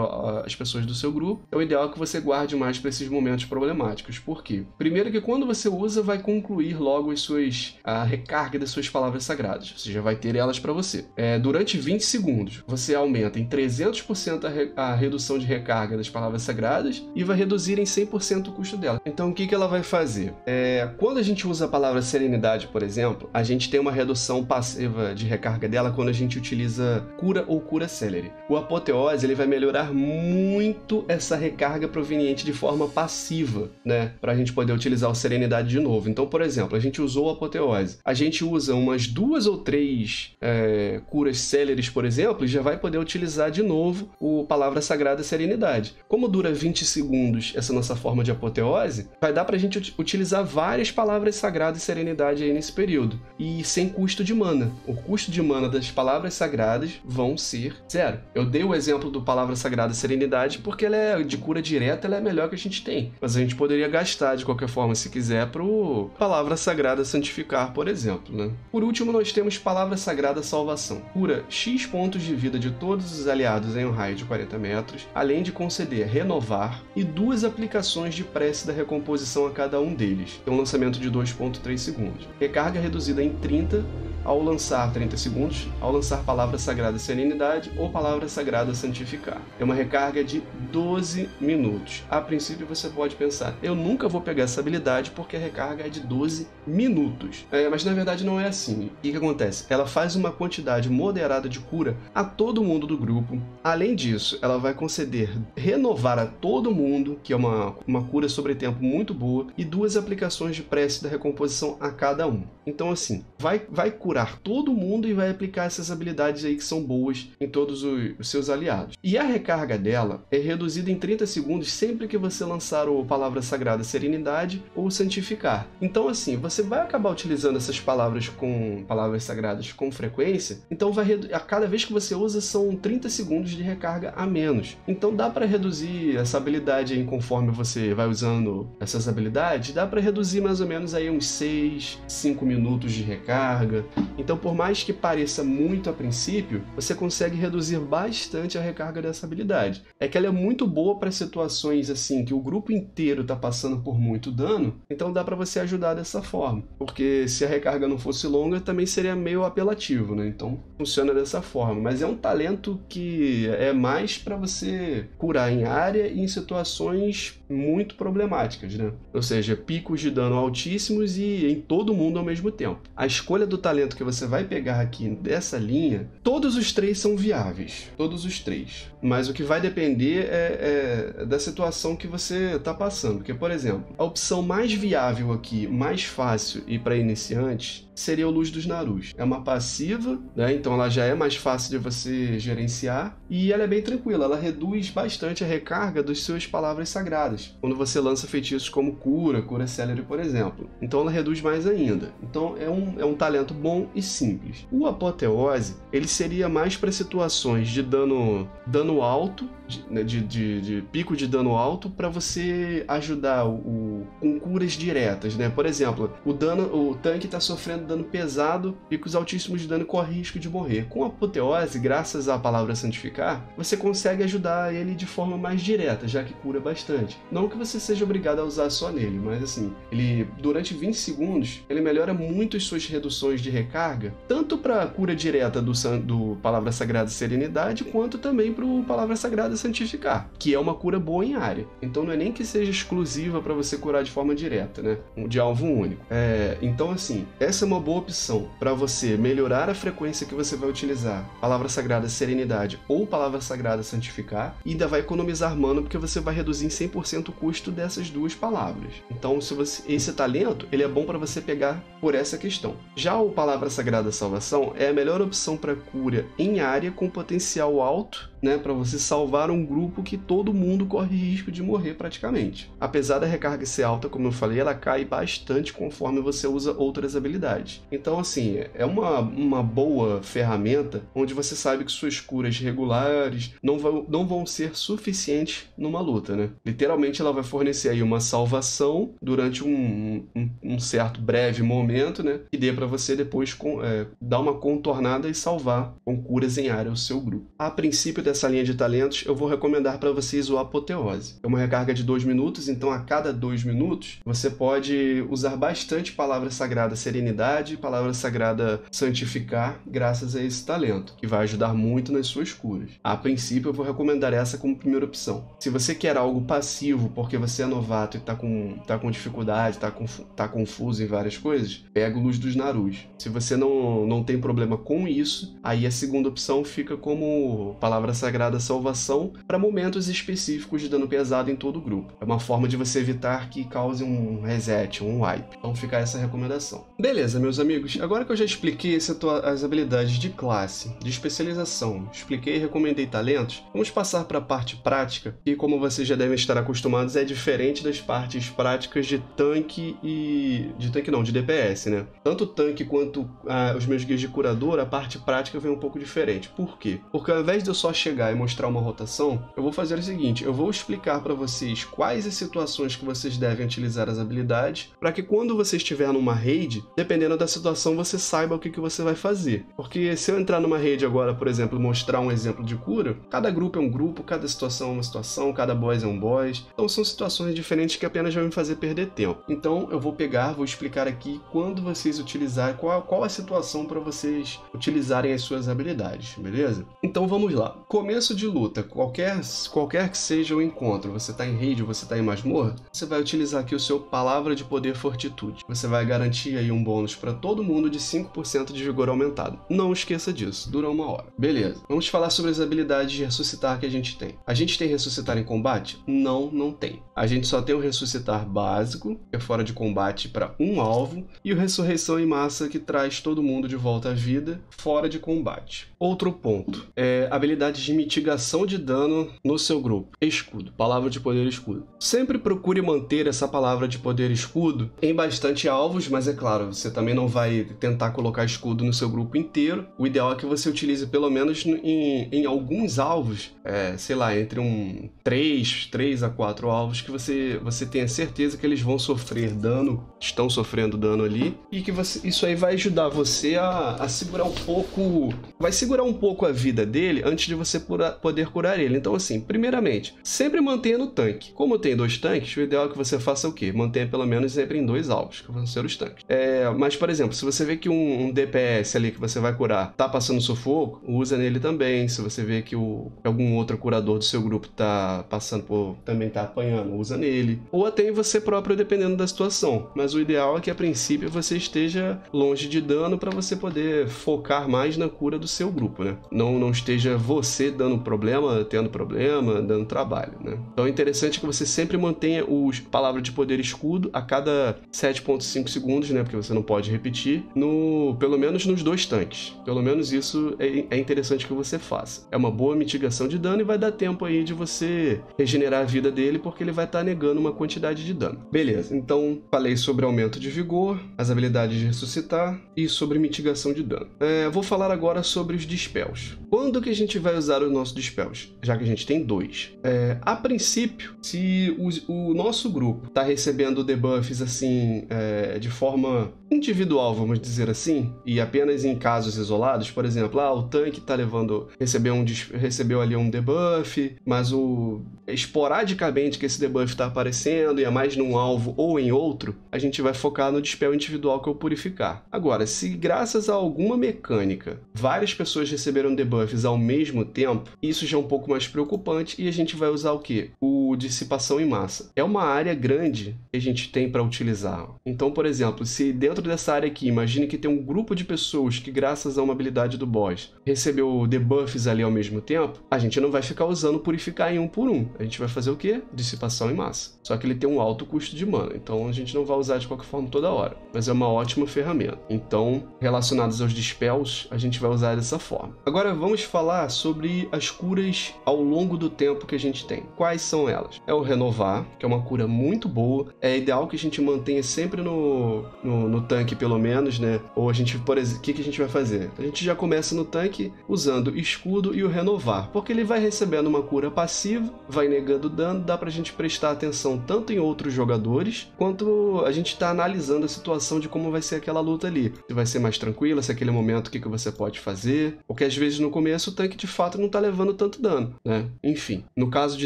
as pessoas do seu grupo. É o ideal que você guarde mais para esses momentos problemáticos. Por quê? Primeiro que quando você usa, vai concluir logo as suas a recarga das suas palavras sagradas. Você já vai ter elas para você. É, durante 20 segundos, você aumenta em 300% a, a redução de recarga das palavras sagradas e vai reduzir em 100% o custo dela. Então o que, que ela vai fazer? É, quando a gente usa a palavra serenidade, por exemplo, a gente tem uma redução passiva de recarga dela quando a gente utiliza cura ou cura celere. O apoteose ele vai melhorar muito essa recarga proveniente de forma passiva, né? Para a gente poder utilizar o serenidade de novo. Então, por exemplo, a gente usou o apoteose, a gente usa umas duas ou três é, curas céleres, por exemplo, e já vai poder utilizar utilizar de novo o Palavra Sagrada Serenidade. Como dura 20 segundos essa nossa forma de apoteose, vai dar pra gente utilizar várias palavras sagradas serenidade aí nesse período. E sem custo de mana. O custo de mana das palavras sagradas vão ser zero. Eu dei o exemplo do Palavra Sagrada Serenidade porque ela é de cura direta, ela é a melhor que a gente tem. Mas a gente poderia gastar de qualquer forma, se quiser, pro Palavra Sagrada Santificar, por exemplo. Né? Por último, nós temos Palavra Sagrada Salvação. Cura X pontos de vida de todos os os aliados em um raio de 40 metros, além de conceder renovar e duas aplicações de prece da recomposição a cada um deles, tem um lançamento de 2.3 segundos. Recarga reduzida em 30 ao lançar 30 segundos, ao lançar palavra sagrada serenidade ou palavra sagrada santificar. É uma recarga de 12 minutos. A princípio você pode pensar, eu nunca vou pegar essa habilidade porque a recarga é de 12 minutos. É, mas na verdade não é assim. O que, que acontece? Ela faz uma quantidade moderada de cura a todo mundo do grupo. Além disso, ela vai conceder renovar a todo mundo, que é uma, uma cura sobre tempo muito boa, e duas aplicações de prece da recomposição a cada um. Então, assim, vai, vai curar todo mundo e vai aplicar essas habilidades aí que são boas em todos os, os seus aliados. E a recarga dela é reduzida em 30 segundos sempre que você lançar o Palavra Sagrada Serenidade ou Santificar. Então, assim, você vai acabar utilizando essas palavras com palavras sagradas com frequência, então vai a cada vez que você usa são 30 segundos de recarga a menos. Então dá para reduzir essa habilidade aí conforme você vai usando essas habilidades, dá para reduzir mais ou menos aí uns 6, 5 minutos de recarga. Então por mais que pareça muito a princípio, você consegue reduzir bastante a recarga dessa habilidade. É que ela é muito boa para situações assim que o grupo inteiro tá passando por muito dano, então dá para você ajudar dessa forma. Porque se a recarga não fosse longa, também seria meio apelativo, né? Então funciona dessa forma. Mas é um talento que é mais para você curar em área e em situações muito problemáticas, né? Ou seja, picos de dano altíssimos e em todo mundo ao mesmo tempo. A escolha do talento que você vai pegar aqui dessa linha, todos os três são viáveis. Todos os três. Mas o que vai depender é, é da situação que você está passando. Porque, por exemplo, a opção mais viável aqui, mais fácil e para iniciantes, seria o Luz dos Narus. É uma passiva, né? Então ela já é mais fácil de você gerenciar e ela é bem tranquila. Ela reduz bastante a recarga das suas palavras sagradas. Quando você lança feitiços como cura, cura célere, por exemplo. Então ela reduz mais ainda. Então é um, é um talento bom e simples. O apoteose, ele seria mais para situações de dano, dano alto, de, né, de, de, de pico de dano alto, para você ajudar o, o, com curas diretas, né? Por exemplo, o dano, o tanque está sofrendo dano pesado, picos altíssimos de dano corre risco de morrer. Com a apoteose, graças à palavra santificar, você consegue ajudar ele de forma mais direta, já que cura bastante. Não que você seja obrigado a usar só nele, mas assim, ele durante 20 segundos, ele melhora muito as suas reduções de recarga, tanto para cura direta do, do Palavra Sagrada Serenidade, quanto também para o Palavra Sagrada Santificar, que é uma cura boa em área. Então não é nem que seja exclusiva para você curar de forma direta, né? De alvo único. É, então assim, essa é uma boa opção para você melhorar a frequência que você vai utilizar Palavra Sagrada Serenidade ou Palavra Sagrada Santificar e ainda vai economizar mana porque você vai reduzir em 100% o custo dessas duas palavras. Então, se você, esse talento, ele é bom para você pegar por essa questão. Já o Palavra Sagrada Salvação é a melhor opção para cura em área com potencial alto né, para você salvar um grupo que todo mundo corre risco de morrer praticamente. Apesar da recarga ser alta, como eu falei, ela cai bastante conforme você usa outras habilidades. Então, assim, é uma, uma boa ferramenta onde você sabe que suas curas regulares não vão, não vão ser suficientes numa luta, né? Literalmente, ela vai fornecer aí uma salvação durante um, um, um certo breve momento, né? Que dê para você depois com, é, dar uma contornada e salvar com curas em área o seu grupo. A princípio, dessa linha de talentos, eu vou recomendar para vocês o Apoteose. É uma recarga de 2 minutos, então a cada 2 minutos você pode usar bastante palavra sagrada serenidade, palavra sagrada santificar, graças a esse talento, que vai ajudar muito nas suas curas. A princípio, eu vou recomendar essa como primeira opção. Se você quer algo passivo porque você é novato e está com, tá com dificuldade, está tá confuso em várias coisas, pega o Luz dos Narus. Se você não, não tem problema com isso, aí a segunda opção fica como palavra sagrada salvação para momentos específicos de dano pesado em todo o grupo. É uma forma de você evitar que cause um reset, um wipe. Então fica essa recomendação. Beleza, meus amigos, agora que eu já expliquei as habilidades de classe, de especialização, expliquei e recomendei talentos, vamos passar para a parte prática, que como vocês já devem estar acostumados, é diferente das partes práticas de tanque e... de tanque não, de DPS, né? Tanto tanque quanto ah, os meus guias de curador, a parte prática vem um pouco diferente. Por quê? Porque ao invés de eu só chegar chegar e mostrar uma rotação, eu vou fazer o seguinte: eu vou explicar para vocês quais as situações que vocês devem utilizar as habilidades, para que quando você estiver numa raid, dependendo da situação, você saiba o que, que você vai fazer. Porque se eu entrar numa raid agora, por exemplo, mostrar um exemplo de cura, cada grupo é um grupo, cada situação é uma situação, cada boss é um boss. Então são situações diferentes que apenas vão me fazer perder tempo. Então eu vou pegar, vou explicar aqui quando vocês utilizarem, qual, qual a situação para vocês utilizarem as suas habilidades, beleza? Então vamos lá. Começo de luta, qualquer, qualquer que seja o encontro, você tá em raid, você tá em masmorra, você vai utilizar aqui o seu palavra de poder fortitude. Você vai garantir aí um bônus para todo mundo de 5% de vigor aumentado. Não esqueça disso, dura uma hora. Beleza, vamos falar sobre as habilidades de ressuscitar que a gente tem. A gente tem ressuscitar em combate? Não, não tem. A gente só tem o ressuscitar básico, que é fora de combate para um alvo, e o ressurreição em massa que traz todo mundo de volta à vida, fora de combate. Outro ponto é habilidades de mitigação de dano no seu grupo. Escudo, palavra de poder escudo. Sempre procure manter essa palavra de poder escudo em bastante alvos, mas é claro, você também não vai tentar colocar escudo no seu grupo inteiro. O ideal é que você utilize pelo menos em, em alguns alvos, é, sei lá, entre um 3, 3 a 4 alvos que você, você tenha certeza que eles vão sofrer dano, estão sofrendo dano ali, e que você, isso aí vai ajudar você a, a segurar um pouco. Vai segurar um pouco a vida dele antes de você pura, poder curar ele. Então, assim, primeiramente, sempre mantenha no tanque. Como tem dois tanques, o ideal é que você faça o quê? Mantenha pelo menos sempre em dois alvos, que vão ser os tanques. É, mas, por exemplo, se você vê que um, um, DPS ali que você vai curar tá passando sufoco, usa nele também. Se você vê que o, algum outro curador do seu grupo tá passando por. também tá apanhando, usa nele. Ou até em você próprio, dependendo da situação. Mas o ideal é que a princípio você esteja longe de dano para você poder focar mais na cura do seu grupo, né? Não, não esteja você dando problema, tendo problema, dando trabalho, né? Então é interessante que você sempre mantenha os palavras de poder escudo a cada 7.5 segundos, né? Porque você não pode repetir, no pelo menos nos dois tanques. Pelo menos isso é, é interessante que você faça. É uma boa mitigação de dano e vai dar tempo aí de você regenerar a vida dele, porque ele vai estar tá negando uma quantidade de dano. Beleza, então falei sobre aumento de vigor, as habilidades de ressuscitar e sobre mitigação de dano. É, vou falar agora sobre os dispels. Quando que a gente vai usar o nosso dispels? Já que a gente tem dois. É, a princípio, se o, o nosso grupo está recebendo debuffs assim é, de forma individual, vamos dizer assim, e apenas em casos isolados, por exemplo, ah, o tanque tá levando, recebeu, um, recebeu ali um debuff, mas o esporadicamente que esse debuff está aparecendo e é mais num alvo ou em outro, a gente vai focar no dispel individual que o purificar. Agora, se graças a alguma mecânica várias pessoas receberam debuffs ao mesmo tempo, isso já é um pouco mais preocupante e a gente vai usar o que? O dissipação em massa. É uma área grande que a gente tem para utilizar. Então, por exemplo, se dentro dentro dessa área aqui, imagine que tem um grupo de pessoas que, graças a uma habilidade do boss, recebeu debuffs ali ao mesmo tempo, a gente não vai ficar usando purificar em um por um. A gente vai fazer o quê? Dissipação em massa. Só que ele tem um alto custo de mana, então a gente não vai usar de qualquer forma toda hora. Mas é uma ótima ferramenta. Então, relacionados aos dispels, a gente vai usar dessa forma. Agora vamos falar sobre as curas ao longo do tempo que a gente tem. Quais são elas? É o renovar, que é uma cura muito boa. É ideal que a gente mantenha sempre no, no, no tanque, pelo menos, né? Ou a gente, por exemplo, o que, que a gente vai fazer? A gente já começa no tanque usando escudo e o renovar, porque ele vai recebendo uma cura passiva, vai negando dano, dá pra gente prestar atenção tanto em outros jogadores, quanto a gente tá analisando a situação de como vai ser aquela luta ali. Se vai ser mais tranquila, se é aquele momento, o que, que você pode fazer, porque às vezes no começo o tanque de fato não tá levando tanto dano, né? Enfim, no caso de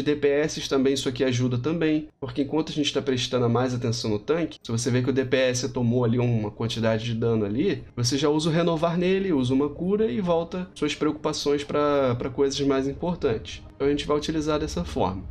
DPS também isso aqui ajuda também, porque enquanto a gente tá prestando mais atenção no tanque, se você vê que o DPS tomou ali um uma quantidade de dano ali, você já usa o renovar nele, usa uma cura e volta suas preocupações para coisas mais importantes. Então a gente vai utilizar dessa forma.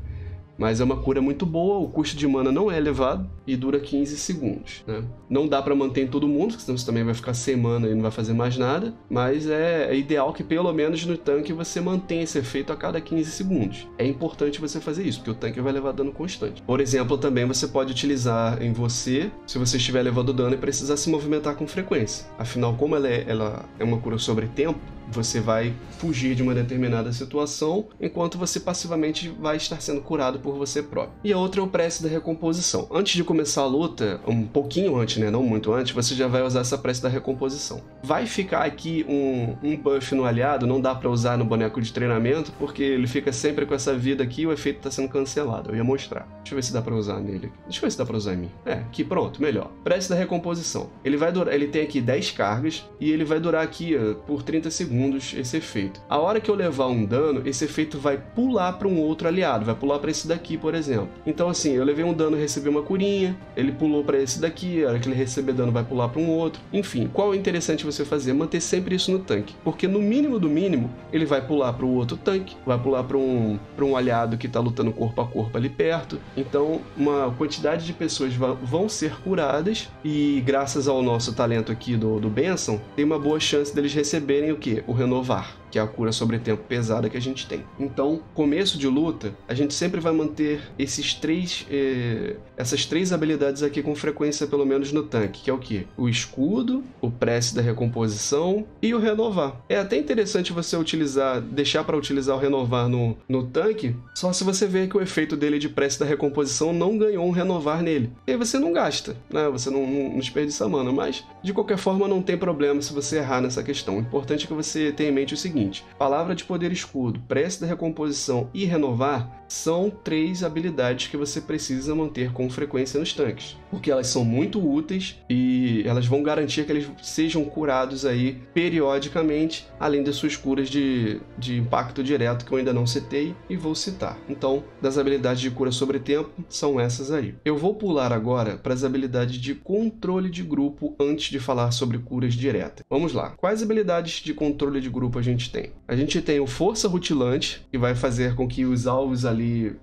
Mas é uma cura muito boa, o custo de mana não é elevado e dura 15 segundos. Né? Não dá para manter em todo mundo, senão você também vai ficar sem mana e não vai fazer mais nada. Mas é, é, ideal que pelo menos no tanque você mantenha esse efeito a cada 15 segundos. É importante você fazer isso, porque o tanque vai levar dano constante. Por exemplo, também você pode utilizar em você, se você estiver levando dano e precisar se movimentar com frequência. Afinal, como ela é, ela é uma cura sobre tempo, você vai fugir de uma determinada situação, enquanto você passivamente vai estar sendo curado por você próprio. E a outra é o prece da recomposição. Antes de começar a luta, um pouquinho antes, né, não muito antes, você já vai usar essa prece da recomposição. Vai ficar aqui um, um buff no aliado, não dá para usar no boneco de treinamento, porque ele fica sempre com essa vida aqui e o efeito tá sendo cancelado. Eu ia mostrar. Deixa eu ver se dá para usar nele. Deixa eu ver se dá para usar em mim. É, aqui pronto, melhor. Prece da recomposição. Ele vai durar, ele tem aqui 10 cargas e ele vai durar aqui uh, por 30 segundos segundos esse efeito. A hora que eu levar um dano, esse efeito vai pular para um outro aliado, vai pular para esse daqui, por exemplo. Então assim, eu levei um dano recebi uma curinha, ele pulou para esse daqui, a hora que ele receber dano vai pular para um outro. Enfim, qual é interessante você fazer? Manter sempre isso no tanque, porque no mínimo do mínimo, ele vai pular para o outro tanque, vai pular para um, um aliado que está lutando corpo a corpo ali perto. Então, uma quantidade de pessoas vão ser curadas e graças ao nosso talento aqui do, do Benson, tem uma boa chance deles receberem o que? O renovar que é a cura sobre tempo pesada que a gente tem. Então, começo de luta, a gente sempre vai manter esses três, eh, essas três habilidades aqui com frequência, pelo menos no tanque, que é o que? O escudo, o prece da recomposição e o renovar. É até interessante você utilizar, deixar para utilizar o renovar no, no tanque, só se você ver que o efeito dele de prece da recomposição não ganhou um renovar nele. E aí você não gasta, né? Você não, não, não desperdiça mana, mas de qualquer forma não tem problema se você errar nessa questão. O importante é que você tenha em mente o seguinte seguinte: palavra de poder escudo, prece da recomposição e renovar são três habilidades que você precisa manter com frequência nos tanques, porque elas são muito úteis e elas vão garantir que eles sejam curados aí periodicamente, além das suas curas de, de impacto direto que eu ainda não citei e vou citar. Então, das habilidades de cura sobre tempo são essas aí. Eu vou pular agora para as habilidades de controle de grupo antes de falar sobre curas diretas. Vamos lá. Quais habilidades de controle de grupo a gente tem? A gente tem o Força Rutilante, que vai fazer com que os alvos ali,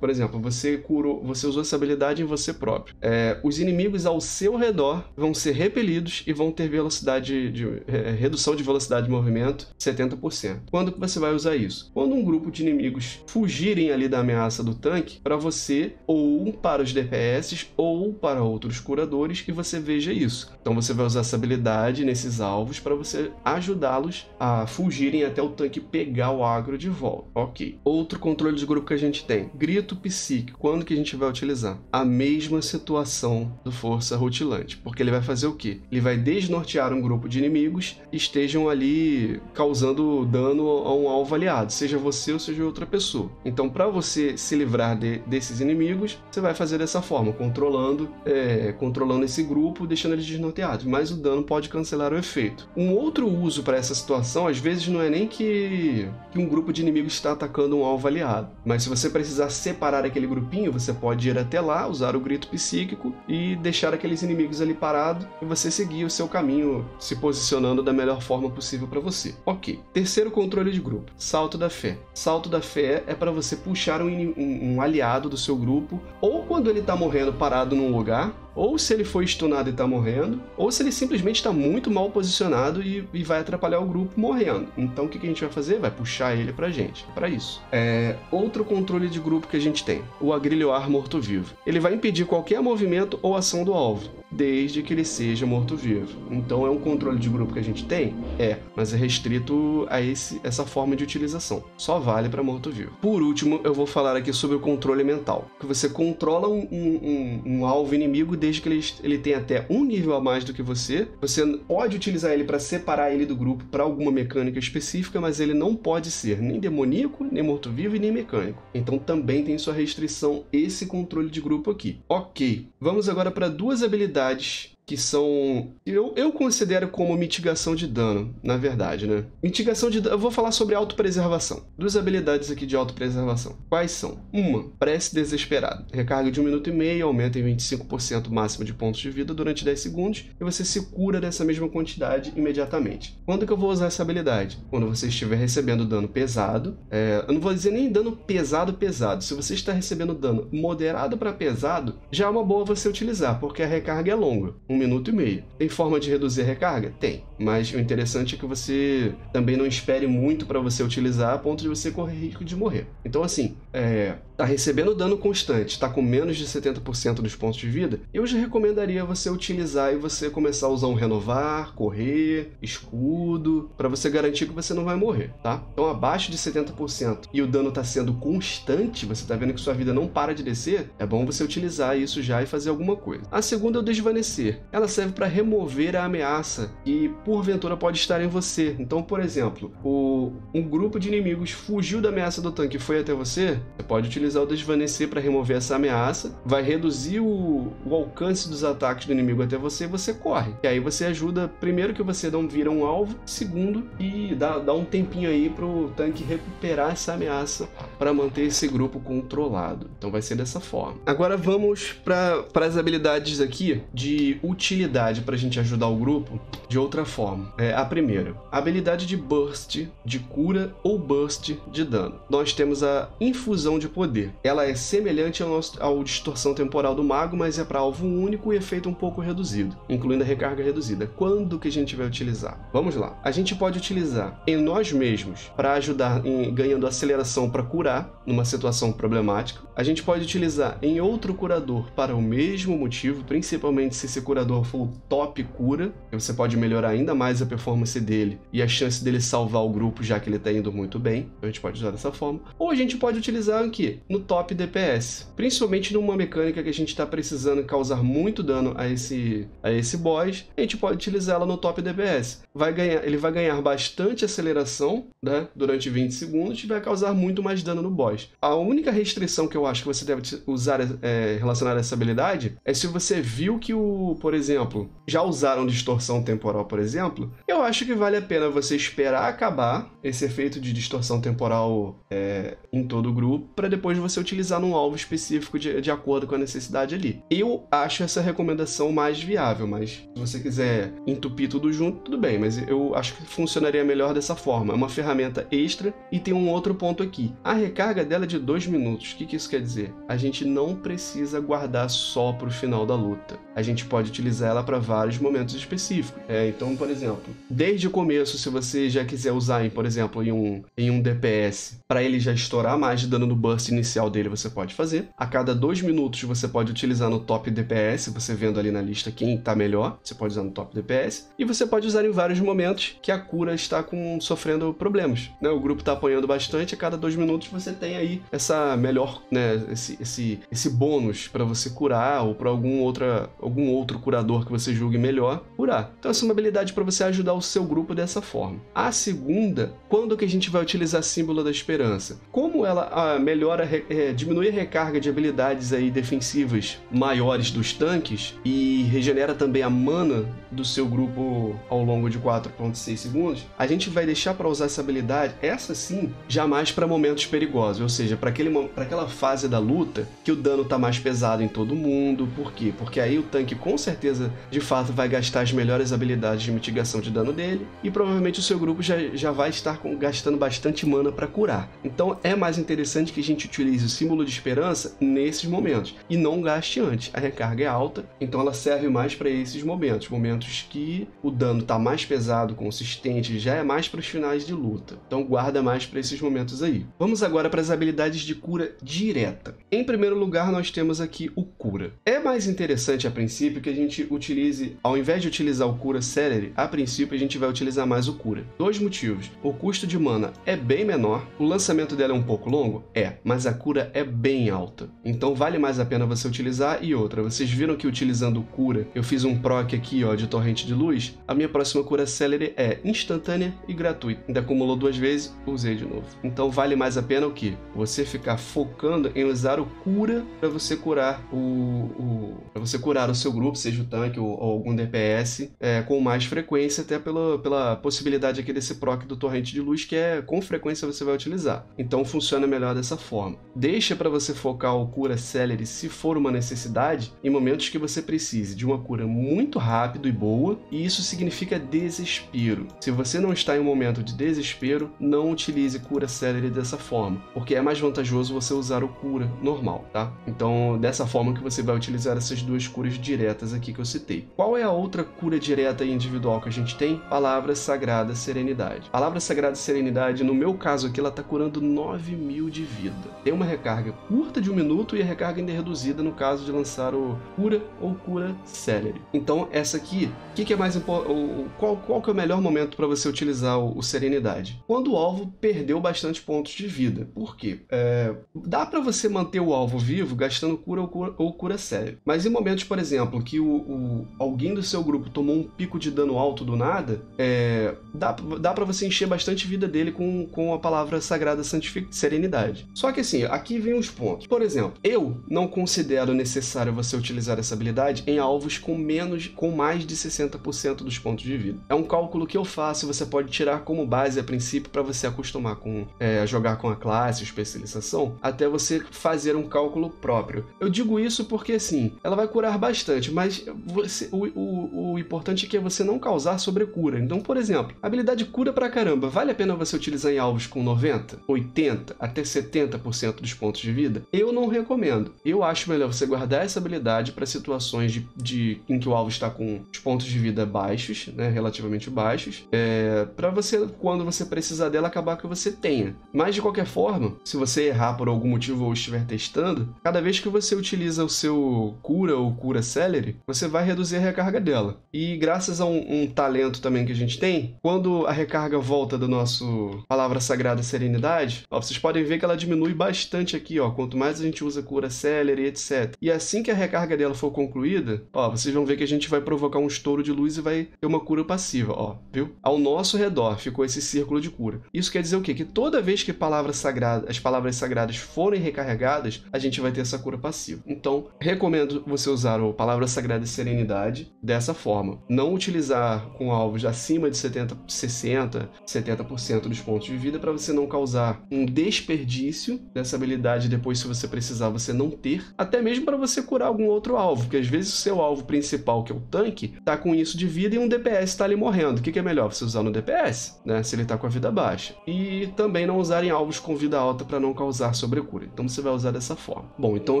por exemplo, você curou, você usou essa habilidade em você próprio. É, os inimigos ao seu redor vão ser repelidos e vão ter velocidade de é, redução de velocidade de movimento 70%. Quando que você vai usar isso? Quando um grupo de inimigos fugirem ali da ameaça do tanque para você ou para os DPS ou para outros curadores e você veja isso. Então você vai usar essa habilidade nesses alvos para você ajudá-los a fugirem até o tanque pegar o agro de volta. Ok. Outro controle de grupo que a gente tem. Grito psíquico. Quando que a gente vai utilizar? A mesma situação do Força Rutilante. Porque ele vai fazer o quê? Ele vai desnortear um grupo de inimigos que estejam ali causando dano a um alvo aliado, seja você ou seja outra pessoa. Então, para você se livrar de, desses inimigos, você vai fazer dessa forma, controlando, é, controlando esse grupo, deixando eles desnorteados. Mas o dano pode cancelar o efeito. Um outro uso para essa situação, às vezes, não é nem que, que um grupo de inimigos está atacando um alvo aliado, mas se você precisar separar aquele grupinho, você pode ir até lá, usar o grito psíquico e deixar aqueles inimigos ali parados e você seguir o seu caminho, se posicionando da melhor forma possível para você. Ok. Terceiro controle de grupo: Salto da Fé. Salto da Fé é para você puxar um, um, um aliado do seu grupo, ou quando ele está morrendo parado num lugar, ou se ele foi stunado e tá morrendo, ou se ele simplesmente está muito mal posicionado e, e, vai atrapalhar o grupo morrendo. Então o que, que a gente vai fazer? Vai puxar ele pra gente, para isso. É, outro controle de grupo que a gente tem, o agrilhoar morto-vivo. Ele vai impedir qualquer movimento ou ação do alvo desde que ele seja morto-vivo. Então é um controle de grupo que a gente tem? É, mas é restrito a esse, essa forma de utilização. Só vale para morto-vivo. Por último, eu vou falar aqui sobre o controle mental, que você controla um, um, um, um alvo inimigo desde que ele, ele tenha até um nível a mais do que você. Você pode utilizar ele para separar ele do grupo para alguma mecânica específica, mas ele não pode ser nem demoníaco, nem morto-vivo e nem mecânico. Então também tem sua restrição esse controle de grupo aqui. Ok, vamos agora para duas habilidades habilidades que são. Eu, eu considero como mitigação de dano, na verdade, né? Mitigação de dano. Eu vou falar sobre autopreservação. Duas habilidades aqui de autopreservação. Quais são? Uma, prece desesperado. Recarga de um minuto e meio, aumenta em 25% o máximo de pontos de vida durante 10 segundos e você se cura dessa mesma quantidade imediatamente. Quando que eu vou usar essa habilidade? Quando você estiver recebendo dano pesado. É... eu não vou dizer nem dano pesado, pesado. Se você está recebendo dano moderado para pesado, já é uma boa você utilizar, porque a recarga é longa. Um minuto e meio. Tem forma de reduzir a recarga? Tem. Mas o interessante é que você também não espere muito para você utilizar a ponto de você correr risco de morrer. Então, assim, é, tá recebendo dano constante, está com menos de 70% dos pontos de vida, eu já recomendaria você utilizar e você começar a usar um renovar, correr, escudo, para você garantir que você não vai morrer, tá? Então, abaixo de 70% e o dano está sendo constante, você está vendo que sua vida não para de descer, é bom você utilizar isso já e fazer alguma coisa. A segunda é o desvanecer ela serve para remover a ameaça que porventura pode estar em você. Então, por exemplo, o, um grupo de inimigos fugiu da ameaça do tanque e foi até você, você pode utilizar utilizar o desvanecer para remover essa ameaça, vai reduzir o, o, alcance dos ataques do inimigo até você e você corre. E aí você ajuda, primeiro que você não vira um alvo, segundo, e dá, dá um tempinho aí pro tanque recuperar essa ameaça para manter esse grupo controlado. Então vai ser dessa forma. Agora vamos para as habilidades aqui de utilidade para a gente ajudar o grupo de outra forma. É, a primeira, habilidade de burst de cura ou burst de dano. Nós temos a infusão de poder. Ela é semelhante ao, nosso, ao distorção temporal do mago, mas é para alvo único e efeito um pouco reduzido, incluindo a recarga reduzida. Quando que a gente vai utilizar? Vamos lá. A gente pode utilizar em nós mesmos para ajudar em ganhando aceleração para curar numa situação problemática. A gente pode utilizar em outro curador para o mesmo motivo, principalmente se esse curador for top cura, você pode melhorar ainda mais a performance dele e a chance dele salvar o grupo, já que ele está indo muito bem. Então a gente pode usar dessa forma. Ou a gente pode utilizar aqui no top DPS, principalmente numa mecânica que a gente está precisando causar muito dano a esse, a esse boss, a gente pode utilizar ela no top DPS. Vai ganhar, ele vai ganhar bastante aceleração né, durante 20 segundos e vai causar muito mais dano no boss. A única restrição que eu acho que você deve usar é, relacionada a essa habilidade é se você viu que o, por exemplo, já usaram distorção temporal, por exemplo, eu acho que vale a pena você esperar acabar esse efeito de distorção temporal é, em todo o grupo para depois você utilizar num alvo específico de, de acordo com a necessidade ali. Eu acho essa recomendação mais viável, mas se você quiser entupir tudo junto, tudo bem, mas eu acho que funcionaria melhor dessa forma. É uma ferramenta extra e tem um outro ponto aqui. A recarga dela é de 2 minutos. O que, que isso quer dizer? A gente não precisa guardar só para o final da luta. A gente pode utilizar ela para vários momentos específicos. É, então, por exemplo, desde o começo, se você já quiser usar, em, por exemplo, em um, em um DPS, para ele já estourar mais de dano no burst inicial dele, você pode fazer. A cada dois minutos você pode utilizar no top DPS, você vendo ali na lista quem está melhor, você pode usar no top DPS. E você pode usar em vários momentos que a cura está com, sofrendo problemas. Né? O grupo está apanhando bastante, a cada dois minutos você tem aí essa melhor, né, esse, esse, esse bônus para você curar ou para algum, outra, algum outro curador que você julgue melhor curar. Então essa é uma habilidade para você ajudar o seu grupo dessa forma. A segunda, quando que a gente vai utilizar símbolo da esperança? Como ela melhora, é, diminui a recarga de habilidades aí defensivas maiores dos tanques e regenera também a mana do seu grupo ao longo de 4.6 segundos, a gente vai deixar para usar essa habilidade, essa sim, jamais para momentos perigosos, ou seja, para aquela fase da luta que o dano tá mais pesado em todo mundo. Por quê? Porque aí o tanque com certeza de fato vai gastar as melhores habilidades de mitigação de dano dele e provavelmente o seu grupo já, já vai estar com, gastando bastante mana para curar. Então é mais interessante que a gente utilize o símbolo de esperança nesses momentos e não gaste antes. A recarga é alta, então ela serve mais para esses momentos, momentos que o dano tá mais pesado, consistente, já é mais para os finais de luta. Então guarda mais para esses momentos aí. Vamos agora para as habilidades de cura direta. Em primeiro lugar, nós temos aqui o cura. É mais interessante a princípio que a gente utilize, ao invés de utilizar o cura Celery, a princípio a gente vai utilizar mais o cura. Dois motivos. O custo de mana é bem menor, o lançamento dela é um pouco longo? É, mas a cura é bem alta. Então vale mais a pena você utilizar. E outra, vocês viram que utilizando cura, eu fiz um proc aqui ó, de torrente de luz. A minha próxima cura Celery é instantânea e gratuita. Ainda acumulou duas vezes, usei de novo. Então vale mais a pena o que? Você ficar focando em usar o cura para você curar o, o para você curar o seu grupo, seja o tanque ou, ou algum DPS, é, com mais frequência, até pela, pela possibilidade aqui desse proc do torrente de luz que é com frequência você vai utilizar. Então funciona melhor dessa forma. Deixa para você focar o cura celery se for uma necessidade em momentos que você precise de uma cura muito rápido e boa, e isso significa desespero. Se você não está em um momento de desespero, não utilize cura celery dessa forma, porque é mais vantajoso você usar o cura normal, tá? Então, dessa forma que você vai utilizar essas duas curas diretas aqui que eu citei. Qual é a outra cura direta e individual que a gente tem? Palavra Sagrada Serenidade. Palavra Sagrada Serenidade, no meu caso aqui, ela tá curando 9 mil de vida. Tem uma recarga curta de um minuto e a recarga ainda é reduzida no caso de lançar o cura ou cura celery. Então, essa aqui, o que, que, é mais importante? Qual, qual que é o melhor momento para você utilizar o, o, Serenidade? Quando o alvo perdeu bastante pontos de vida. Por quê? É, dá para você manter o alvo vivo gastando cura ou cura, ou cura séria. Mas em momentos, por exemplo, que o, o, alguém do seu grupo tomou um pico de dano alto do nada, é, dá, dá para você encher bastante vida dele com, com a palavra sagrada serenidade. Só que assim, aqui vem os pontos. Por exemplo, eu não considero necessário você utilizar essa habilidade em alvos com menos, com mais de 60% dos pontos de vida. É um cálculo que eu faço, você pode tirar como base a princípio para você acostumar com é, jogar com a classe, especialização, até você fazer um cálculo próprio. Eu digo isso porque assim, ela vai curar bastante, mas você, o, o, o importante é que você não causar sobrecura. Então, por exemplo, habilidade cura pra caramba, vale a pena você utilizar em alvos com 90, 80, até 70% dos pontos de vida? Eu não recomendo. Eu acho melhor você guardar essa habilidade para situações de, de, em que o alvo está com os pontos de vida baixos, né, relativamente baixos, é, para você, quando você precisar dela, acabar que você tenha. Mas de qualquer forma, se você errar por algum motivo ou estiver testando, cada vez que você utiliza o seu cura ou cura celery, você vai reduzir a recarga dela. E graças a um, um talento também que a gente tem, quando a recarga volta do nosso palavra sagrada serenidade, ó, vocês podem ver que ela diminui bastante aqui, ó, quanto mais a gente usa cura celery, etc. E assim que a recarga dela for concluída, ó, vocês vão ver que a gente vai provocar um estouro de luz e vai ter uma cura passiva, ó, viu? Ao nosso redor ficou esse círculo de cura. Isso quer dizer o quê? Que toda vez que palavras sagradas, as palavras sagradas forem recarregadas, a gente vai ter essa cura passiva. Então, recomendo você usar o palavra sagrada serenidade dessa forma. Não utilizar com alvos acima de 70, 60, 70% dos pontos de vida para você não causar um desperdício dessa habilidade depois se você precisar você não ter, até mesmo para você curar algum outro alvo, porque às vezes o seu alvo principal, que é o tanque, tá com isso de vida e um DPS tá ali morrendo. O que, que é melhor? Você usar no DPS, né? Se ele tá com a vida baixa. E também não usar em alvos com vida alta para não causar sobrecura. Então você vai usar dessa forma. Bom, então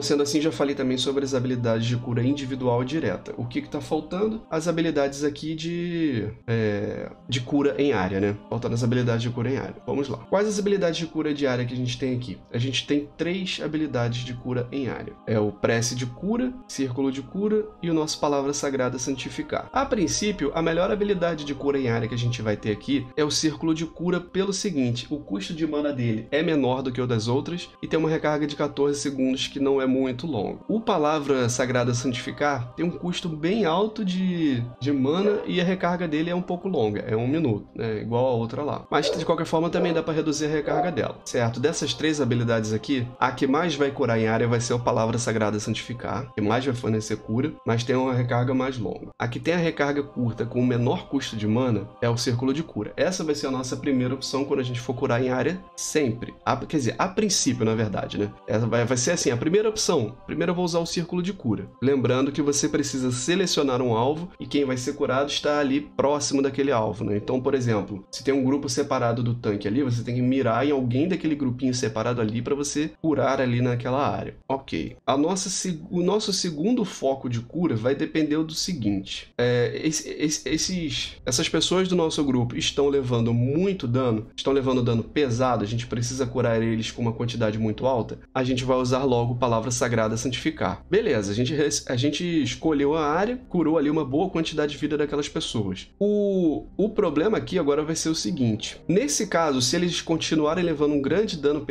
sendo assim, já falei também sobre as habilidades de cura individual e direta. O que, que tá faltando? As habilidades aqui de, é, de cura em área, né? Faltando as habilidades de cura em área. Vamos lá. Quais as habilidades de cura de área que a gente tem aqui? A gente tem três habilidades de cura em área. É o prece de cura, círculo de cura e o nosso palavra sagrada santificar. A princípio, a melhor habilidade de cura em área que a gente vai ter aqui é o círculo de cura pelo seguinte, o custo de mana dele é menor do que o das outras e tem uma recarga de 14 segundos que não é muito longo. O palavra sagrada santificar tem um custo bem alto de, de mana e a recarga dele é um pouco longa, é um minuto, né? igual a outra lá. Mas de qualquer forma também dá para reduzir a recarga dela, certo? Dessas três habilidades aqui, a que mais vai curar em área vai ser a palavra sagrada santificar, que mais vai fornecer cura, mas tem uma recarga mais longa. A que tem a recarga curta com o menor custo de mana é o círculo de cura. Essa vai ser a nossa primeira opção quando a gente for curar em área sempre. A, quer dizer, a princípio, na verdade, né? Essa vai, vai ser assim, a primeira opção. Primeiro eu vou usar o círculo de cura. Lembrando que você precisa selecionar um alvo e quem vai ser curado está ali próximo daquele alvo, né? Então, por exemplo, se tem um grupo separado do tanque ali, você tem que mirar em alguém daquele grupinho separado ali para você curar ali naquela área. Ok. A nossa, o nosso segundo foco de cura vai depender do seguinte: é, esses, essas pessoas do nosso grupo estão levando muito dano, estão levando dano pesado, a gente precisa curar eles com uma quantidade muito alta, a gente vai usar logo palavra sagrada santificar. Beleza, a gente, a gente escolheu a área, curou ali uma boa quantidade de vida daquelas pessoas. O, o problema aqui agora vai ser o seguinte: nesse caso, se eles continuarem levando um grande dano,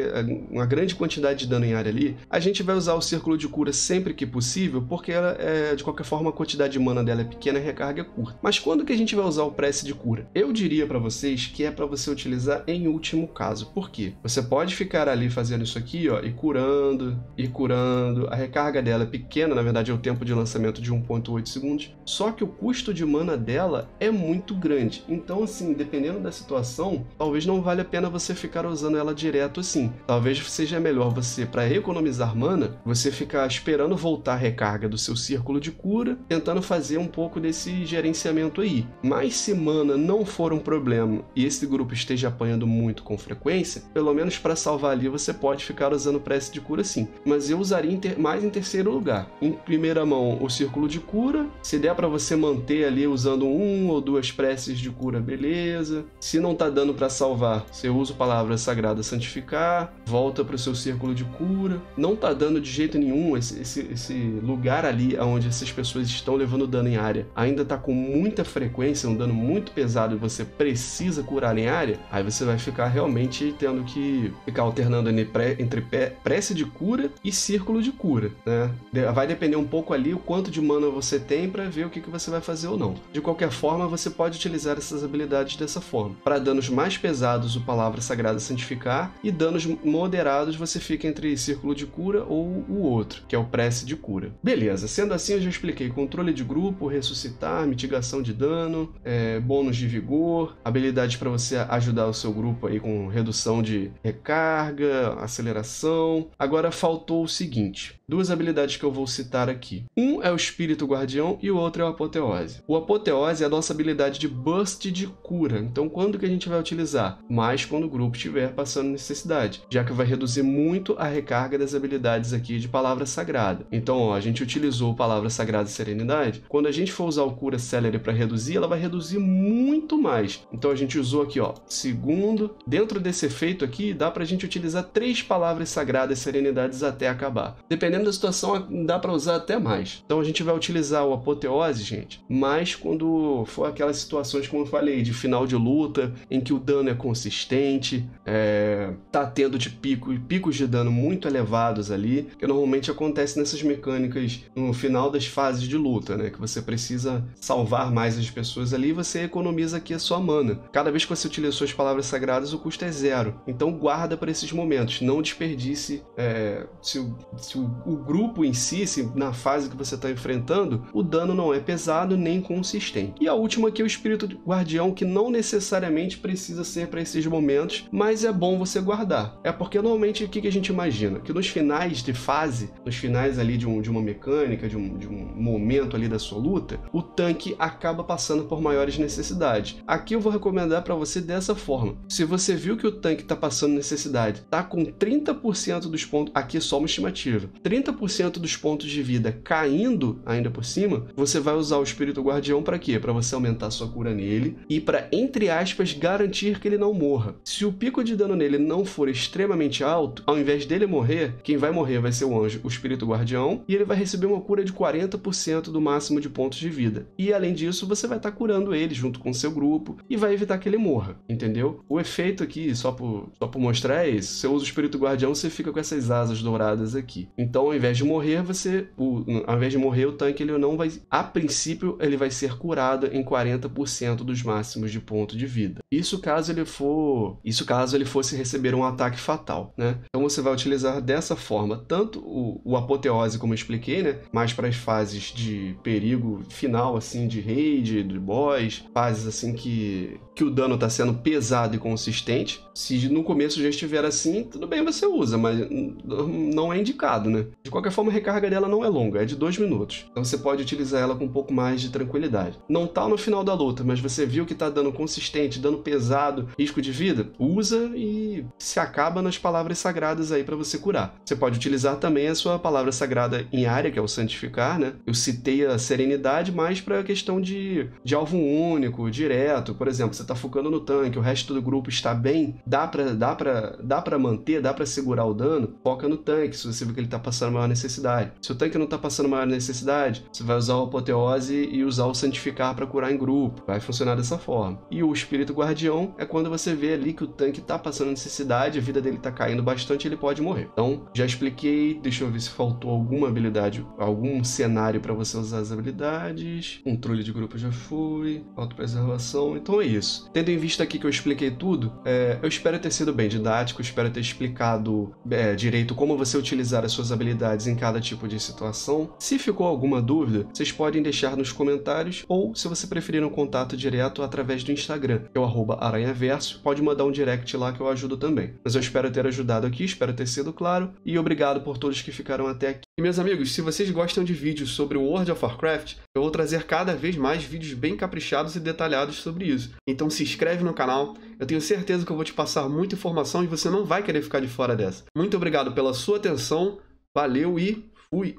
uma grande quantidade de dano em área ali, a gente vai usar o círculo de cura sempre que possível, porque ela, é, de qualquer forma a quantidade de mana dela é pequena e a recarga é curta. Mas quando que a gente vai usar o prece de cura? Eu diria para vocês que é para você utilizar em último caso. Por quê? Você pode ficar ali fazendo isso aqui, ó, e curando, e curando. A recarga dela é pequena, na verdade é o tempo de lançamento de 1.8 segundos. Só que o custo de mana dela é muito grande. Então, assim, dependendo da situação, talvez não valha a pena você ficar usando ela direto assim. Talvez seja melhor você, para economizar mana, você ficar esperando voltar a recarga do seu círculo de cura, tentando fazer um pouco desse gerenciamento aí. Mas se mana não for um problema e esse grupo esteja apanhando muito com frequência, pelo menos para salvar ali você pode ficar usando prece de cura sim. Mas eu usaria mais em terceiro lugar. Em primeira mão, o círculo de cura. Se der para você manter ali usando um ou duas preces de cura, beleza. Se não tá dando para salvar, você usa a palavra sagrada santificar, volta para o seu círculo de cura. Não tá dando de jeito nenhum esse, esse, esse lugar ali onde essas pessoas estão levando dano em área ainda tá com muita frequência, um dano muito pesado e você precisa curar em área, aí você vai ficar realmente tendo que ficar alternando entre prece de cura e círculo de cura, né? Vai depender um pouco ali o quanto de mana você tem para ver o que, que você vai fazer ou não. De qualquer forma, você pode utilizar essas habilidades dessa forma. Para danos mais pesados, o Palavra Sagrada Santificar, e danos moderados, você fica entre círculo de cura ou o outro, que é o prece de cura. Beleza, sendo assim, eu já expliquei controle de grupo, ressuscitar, mitigação de dano, é, bônus de vigor, habilidades para você ajudar o seu grupo aí com redução de recarga, aceleração. Agora faltou o seguinte: duas habilidades que eu vou citar aqui. Um é o Espírito Guardião e o outro é o Apoteose. O Apoteose é a nossa habilidade de burst de cura. Então, quando que a gente vai utilizar? Mais quando o grupo estiver passando necessidade, já que vai reduzir muito a recarga das habilidades aqui de Palavra Sagrada. Então, ó, a gente utilizou Palavra Sagrada e Serenidade. Quando a gente for usar o Cura Celery para reduzir, ela vai reduzir muito mais. Então, a gente usou aqui, ó, segundo. Dentro desse efeito aqui, dá pra gente utilizar três palavras sagradas serenidades até acabar. Dependendo da situação, dá para usar até mais. Então a gente vai utilizar o apoteose, gente, mais quando for aquelas situações, como eu falei, de final de luta, em que o dano é consistente, é, tá tendo de pico, picos de dano muito elevados ali, que normalmente acontece nessas mecânicas no final das fases de luta, né? Que você precisa salvar mais as pessoas ali e você economiza aqui a sua mana. Cada vez que você utiliza suas palavras sagradas, o custo é zero. Então guarda para esses momentos, não desperdice é, se, o, se o, o, grupo em si, se na fase que você está enfrentando, o dano não é pesado nem consistente. E a última aqui é o espírito guardião, que não necessariamente precisa ser para esses momentos, mas é bom você guardar. É porque normalmente o que, que a gente imagina? Que nos finais de fase, nos finais ali de, um, de uma mecânica, de um, de um momento ali da sua luta, o tanque acaba passando por maiores necessidades. Aqui eu vou recomendar para você dessa forma. Se você viu que o tanque está passando necessidade, tá com 30% dos pontos, aqui é só uma estimativa, 30% dos pontos de vida caindo ainda por cima, você vai usar o espírito guardião para quê? Para você aumentar sua cura nele e para entre aspas garantir que ele não morra. Se o pico de dano nele não for extremamente alto, ao invés dele morrer, quem vai morrer vai ser o anjo, o espírito guardião, e ele vai receber uma cura de 40% do máximo de pontos de vida. E além disso, você vai estar tá curando ele junto com o seu grupo e vai evitar que ele morra, entendeu? O efeito aqui, só por, só por mostrar, é isso. Você usa o espírito guardião, você fica com essas asas douradas aqui. Então, ao invés de morrer, você. O, ao invés de morrer, o tanque ele não vai. A princípio, ele vai ser curado em 40% dos máximos de ponto de vida. Isso caso ele for. Isso caso ele fosse receber um ataque fatal, né? Então você vai utilizar dessa forma tanto o, o apoteose, como eu expliquei, né? Mais para as fases de perigo final, assim, de raid, de boss, fases assim que, que o dano está sendo pesado e consistente. Se no começo já estiver assim, tudo bem, você usa, mas não é indicado, né? De qualquer forma, a recarga dela não é longa, é de dois minutos. Então você pode utilizar ela com um pouco mais de tranquilidade. Não tá no final da luta, mas você viu que tá dando consistente, dando pesado, risco de vida, usa e se acaba nas palavras sagradas aí para você curar. Você pode utilizar também a sua palavra sagrada em área, que é o santificar, né? Eu citei a serenidade mais para a questão de, de alvo único, direto. Por exemplo, você tá focando no tanque, o resto do grupo está bem, dá para dá para dá para manter, dá para segurar o dano, foca no tanque, se você vê que ele tá passando maior necessidade. Se o tanque não tá passando maior necessidade, você vai usar o apoteose e usar o santificar para curar em grupo. Vai funcionar dessa forma. E o espírito guardião é quando você vê ali que o tanque tá passando necessidade, a vida dele tá caindo bastante, ele pode morrer. Então, já expliquei, deixa eu ver se faltou alguma habilidade, algum cenário para você usar as habilidades. Controle de grupo já fui, autopreservação, então é isso. Tendo em vista aqui que eu expliquei tudo, é, eu espero ter sido bem didático, espero ter explicado é, direito como você utilizar as suas habilidades em cada tipo de situação. Se ficou alguma dúvida, vocês podem deixar nos comentários ou, se você preferir um contato direto, através do Instagram, que é o aranhaverso, pode mandar um direct lá que eu ajudo também. Mas eu espero ter ajudado aqui, espero ter sido claro e obrigado por todos que ficaram até aqui. E meus amigos, se vocês gostam de vídeos sobre o World of Warcraft, eu vou trazer cada vez mais vídeos bem caprichados e detalhados sobre isso. Então se inscreve no canal, eu tenho certeza que eu vou te passar muita informação e você não vai querer ficar de fora dessa. Muito obrigado pela sua atenção, valeu e fui!